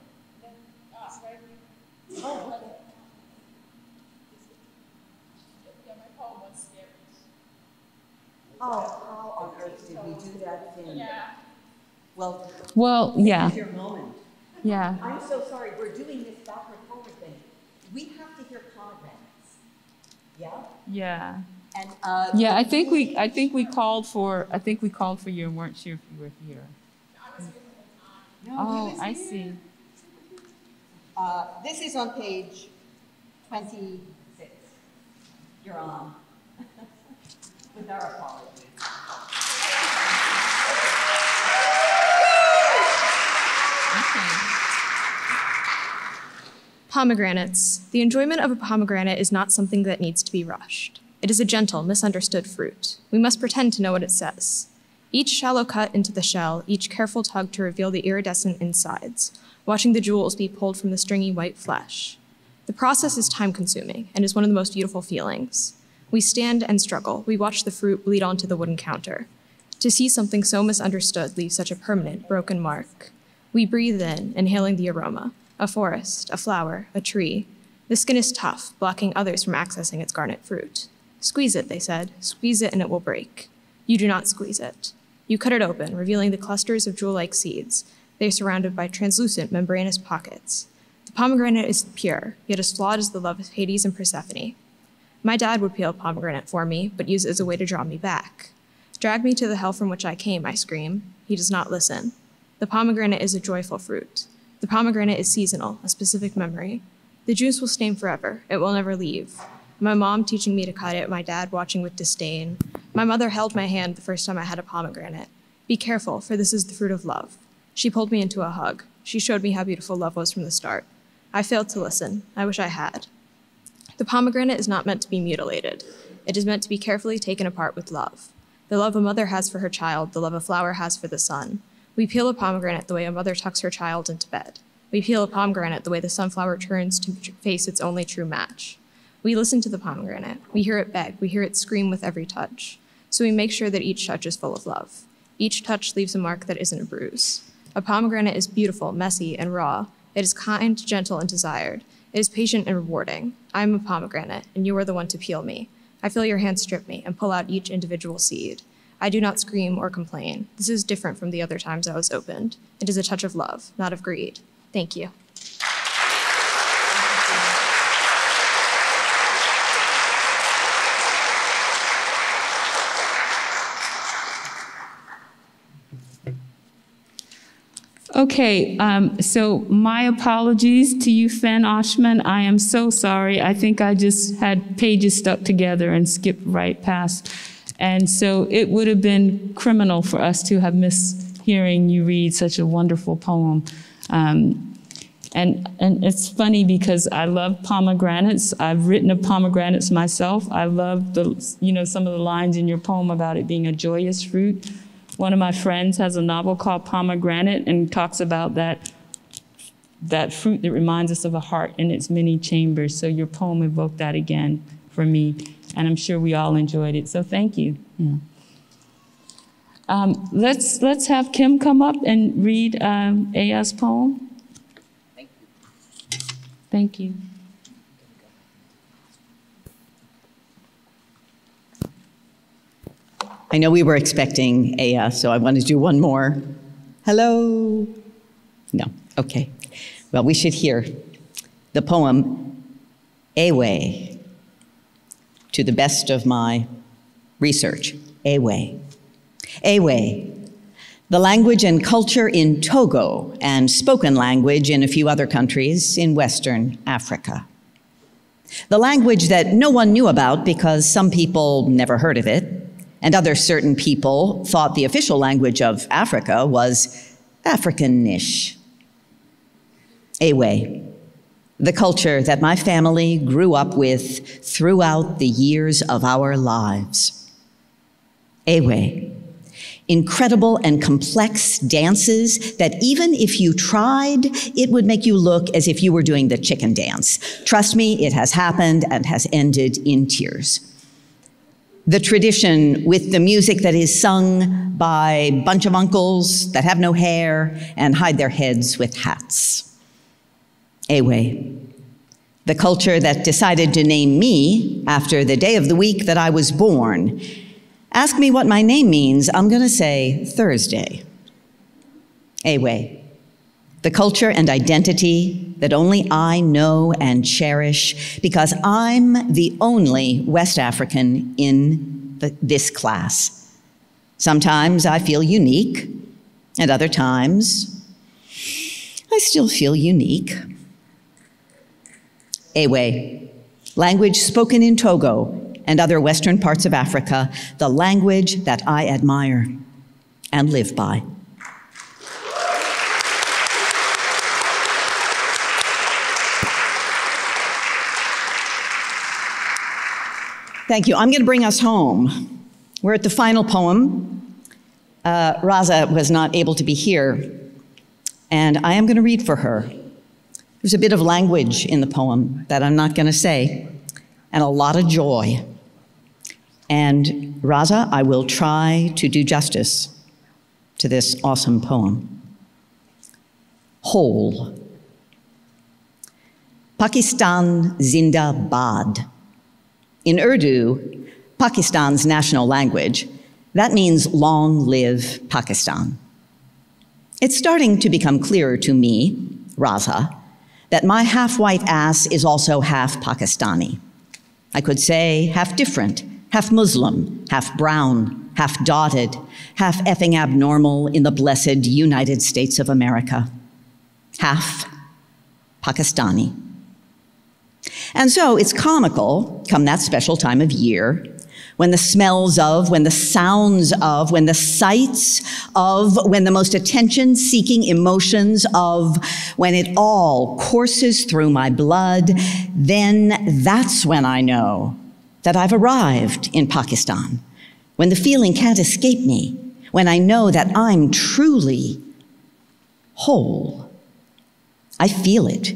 Oh, how on earth did we do that thing? Yeah. Well. Well, yeah. This is your moment. Yeah. I'm so sorry, we're doing this backward forward thing. We have to hear pomegranates. Yeah? Yeah. And, uh. Yeah, I think we, I think we called for, I think we called for you and weren't sure if you were here. No, Oh, was I here. see. Uh, this is on page twenty-six. You're on. With our apologies. Pomegranates. The enjoyment of a pomegranate is not something that needs to be rushed. It is a gentle, misunderstood fruit. We must pretend to know what it says. Each shallow cut into the shell, each careful tug to reveal the iridescent insides, watching the jewels be pulled from the stringy white flesh. The process is time consuming and is one of the most beautiful feelings. We stand and struggle. We watch the fruit bleed onto the wooden counter. To see something so misunderstood leave such a permanent, broken mark. We breathe in, inhaling the aroma a forest, a flower, a tree. The skin is tough, blocking others from accessing its garnet fruit. Squeeze it, they said. Squeeze it and it will break. You do not squeeze it. You cut it open, revealing the clusters of jewel like seeds. They are surrounded by translucent, membranous pockets. The pomegranate is pure, yet as flawed as the love of Hades and Persephone. My dad would peel a pomegranate for me, but use it as a way to draw me back. Drag me to the hell from which I came, I scream. He does not listen. The pomegranate is a joyful fruit. The pomegranate is seasonal, a specific memory. The juice will stain forever, it will never leave. My mom teaching me to cut it, my dad watching with disdain. My mother held my hand the first time I had a pomegranate. Be careful, for this is the fruit of love. She pulled me into a hug. She showed me how beautiful love was from the start. I failed to listen. I wish I had. The pomegranate is not meant to be mutilated. It is meant to be carefully taken apart with love. The love a mother has for her child, the love a flower has for the sun. We peel a pomegranate the way a mother tucks her child into bed. We peel a pomegranate the way the sunflower turns to face its only true match. We listen to the pomegranate. We hear it beg. We hear it scream with every touch. So we make sure that each touch is full of love. Each touch leaves a mark that isn't a bruise. A pomegranate is beautiful, messy, and raw. It is kind, gentle, and desired. It is patient and rewarding. I am a pomegranate, and you are the one to peel me. I feel your hand strip me and pull out each individual seed. I do not scream or complain. This is different from the other times I was opened. It is a touch of love, not of greed. Thank you. Okay, um, so my apologies to you, Fen Oshman. I am so sorry. I think I just had pages stuck together and skipped right past. And so it would have been criminal for us to have missed hearing you read such a wonderful poem. Um, and, and it's funny because I love pomegranates. I've written of pomegranates myself. I love the, you know, some of the lines in your poem about it being a joyous fruit. One of my friends has a novel called Pomegranate and talks about that, that fruit that reminds us of a heart in its many chambers. So your poem evoked that again for me, and I'm sure we all enjoyed it. So thank you. Yeah. Um, let's, let's have Kim come up and read um, Aya's poem. Thank you. Thank you. I know we were expecting Aya, so I want to do one more. Hello? No, okay. Well, we should hear the poem Ewe, to the best of my research. Ewe. Ewe, the language and culture in Togo and spoken language in a few other countries in Western Africa. The language that no one knew about because some people never heard of it, and other certain people thought the official language of Africa was Africanish. Ewe, the culture that my family grew up with throughout the years of our lives. Ewe, incredible and complex dances that even if you tried, it would make you look as if you were doing the chicken dance. Trust me, it has happened and has ended in tears. The tradition with the music that is sung by a bunch of uncles that have no hair and hide their heads with hats. Ewe, the culture that decided to name me after the day of the week that I was born Ask me what my name means, I'm going to say Thursday. Ewe, the culture and identity that only I know and cherish because I'm the only West African in the, this class. Sometimes I feel unique, and other times I still feel unique. Ewe, language spoken in Togo and other Western parts of Africa, the language that I admire and live by. Thank you. I'm going to bring us home. We're at the final poem. Uh, Raza was not able to be here, and I am going to read for her. There's a bit of language in the poem that I'm not going to say, and a lot of joy. And Raza, I will try to do justice to this awesome poem. Whole. Pakistan Zindabad. In Urdu, Pakistan's national language, that means long live Pakistan. It's starting to become clearer to me, Raza, that my half white ass is also half Pakistani. I could say half different, half Muslim, half brown, half dotted, half effing abnormal in the blessed United States of America, half Pakistani. And so it's comical, come that special time of year, when the smells of, when the sounds of, when the sights of, when the most attention seeking emotions of, when it all courses through my blood, then that's when I know that I've arrived in Pakistan, when the feeling can't escape me, when I know that I'm truly whole. I feel it.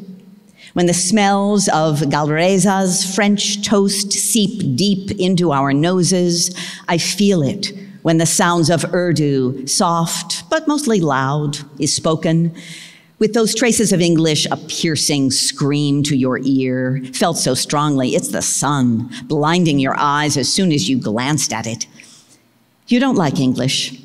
When the smells of Galreza's French toast seep deep into our noses, I feel it. When the sounds of Urdu, soft but mostly loud, is spoken, with those traces of English, a piercing scream to your ear, felt so strongly, it's the sun blinding your eyes as soon as you glanced at it. You don't like English.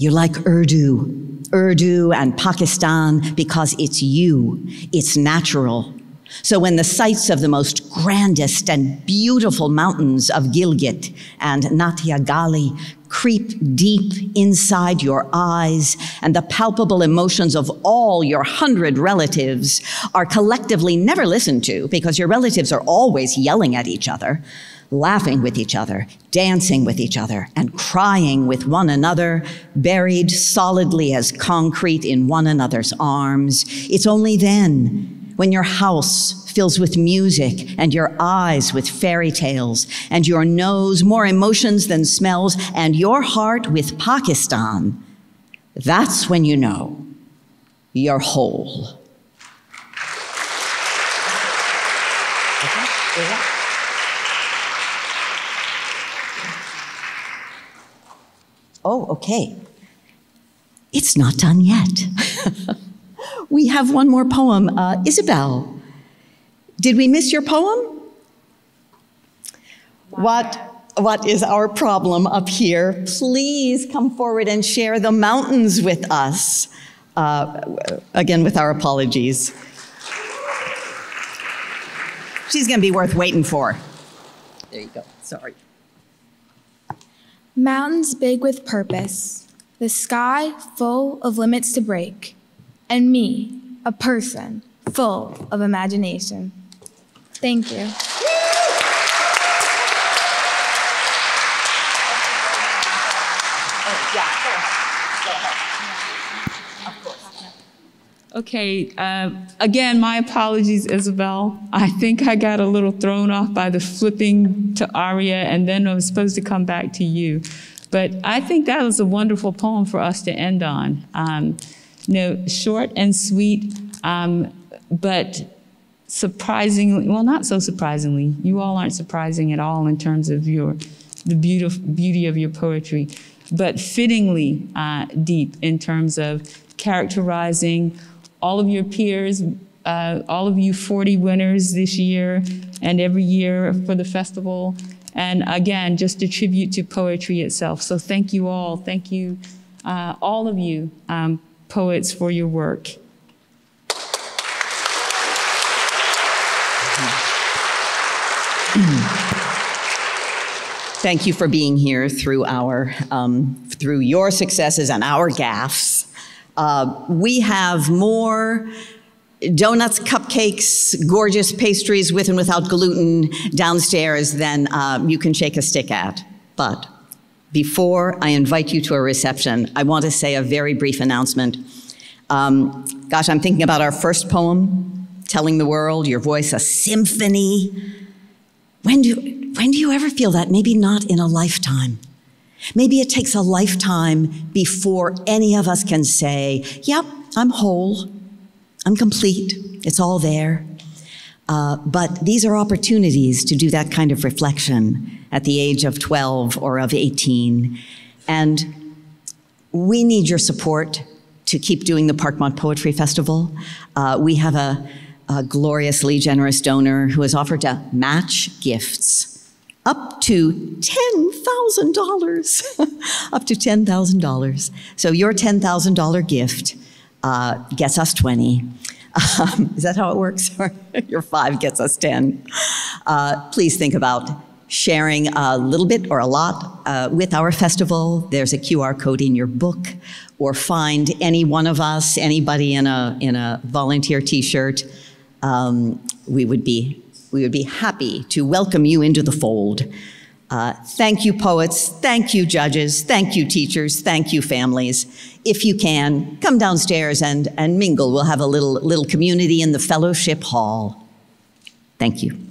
You like Urdu, Urdu and Pakistan because it's you, it's natural. So when the sights of the most grandest and beautiful mountains of Gilgit and Nathia Gali creep deep inside your eyes, and the palpable emotions of all your hundred relatives are collectively never listened to because your relatives are always yelling at each other, laughing with each other, dancing with each other, and crying with one another, buried solidly as concrete in one another's arms. It's only then when your house fills with music and your eyes with fairy tales and your nose more emotions than smells and your heart with Pakistan, that's when you know you're whole. Oh, okay. It's not done yet. [LAUGHS] we have one more poem. Uh, Isabel, did we miss your poem? What, what is our problem up here? Please come forward and share the mountains with us. Uh, again, with our apologies. She's going to be worth waiting for. There you go. Sorry. Mountains big with purpose, the sky full of limits to break, and me, a person full of imagination. Thank you. Okay, uh, again, my apologies, Isabel. I think I got a little thrown off by the flipping to aria, and then I was supposed to come back to you. But I think that was a wonderful poem for us to end on. Um, you know, short and sweet, um, but surprisingly, well, not so surprisingly. You all aren't surprising at all in terms of your the beauty, beauty of your poetry, but fittingly uh, deep in terms of characterizing all of your peers, uh, all of you 40 winners this year and every year for the festival. And again, just a tribute to poetry itself. So thank you all. Thank you, uh, all of you, um, poets, for your work. Thank you for being here through our um, through your successes and our gaffes. Uh, we have more donuts, cupcakes, gorgeous pastries with and without gluten downstairs than uh, you can shake a stick at. But before I invite you to a reception, I want to say a very brief announcement. Um, gosh, I'm thinking about our first poem, Telling the World, Your Voice a Symphony. When do, when do you ever feel that? Maybe not in a lifetime. Maybe it takes a lifetime before any of us can say, Yep, I'm whole, I'm complete, it's all there. Uh, but these are opportunities to do that kind of reflection at the age of 12 or of 18. And we need your support to keep doing the Parkmont Poetry Festival. Uh, we have a, a gloriously generous donor who has offered to match gifts up to $10,000. [LAUGHS] up to $10,000. So your $10,000 gift uh, gets us 20. Um, is that how it works? [LAUGHS] your five gets us 10. Uh, please think about sharing a little bit or a lot uh, with our festival. There's a QR code in your book, or find any one of us, anybody in a, in a volunteer t-shirt. Um, we would be we would be happy to welcome you into the fold. Uh, thank you, poets. Thank you, judges. Thank you, teachers. Thank you, families. If you can, come downstairs and, and mingle. We'll have a little, little community in the fellowship hall. Thank you.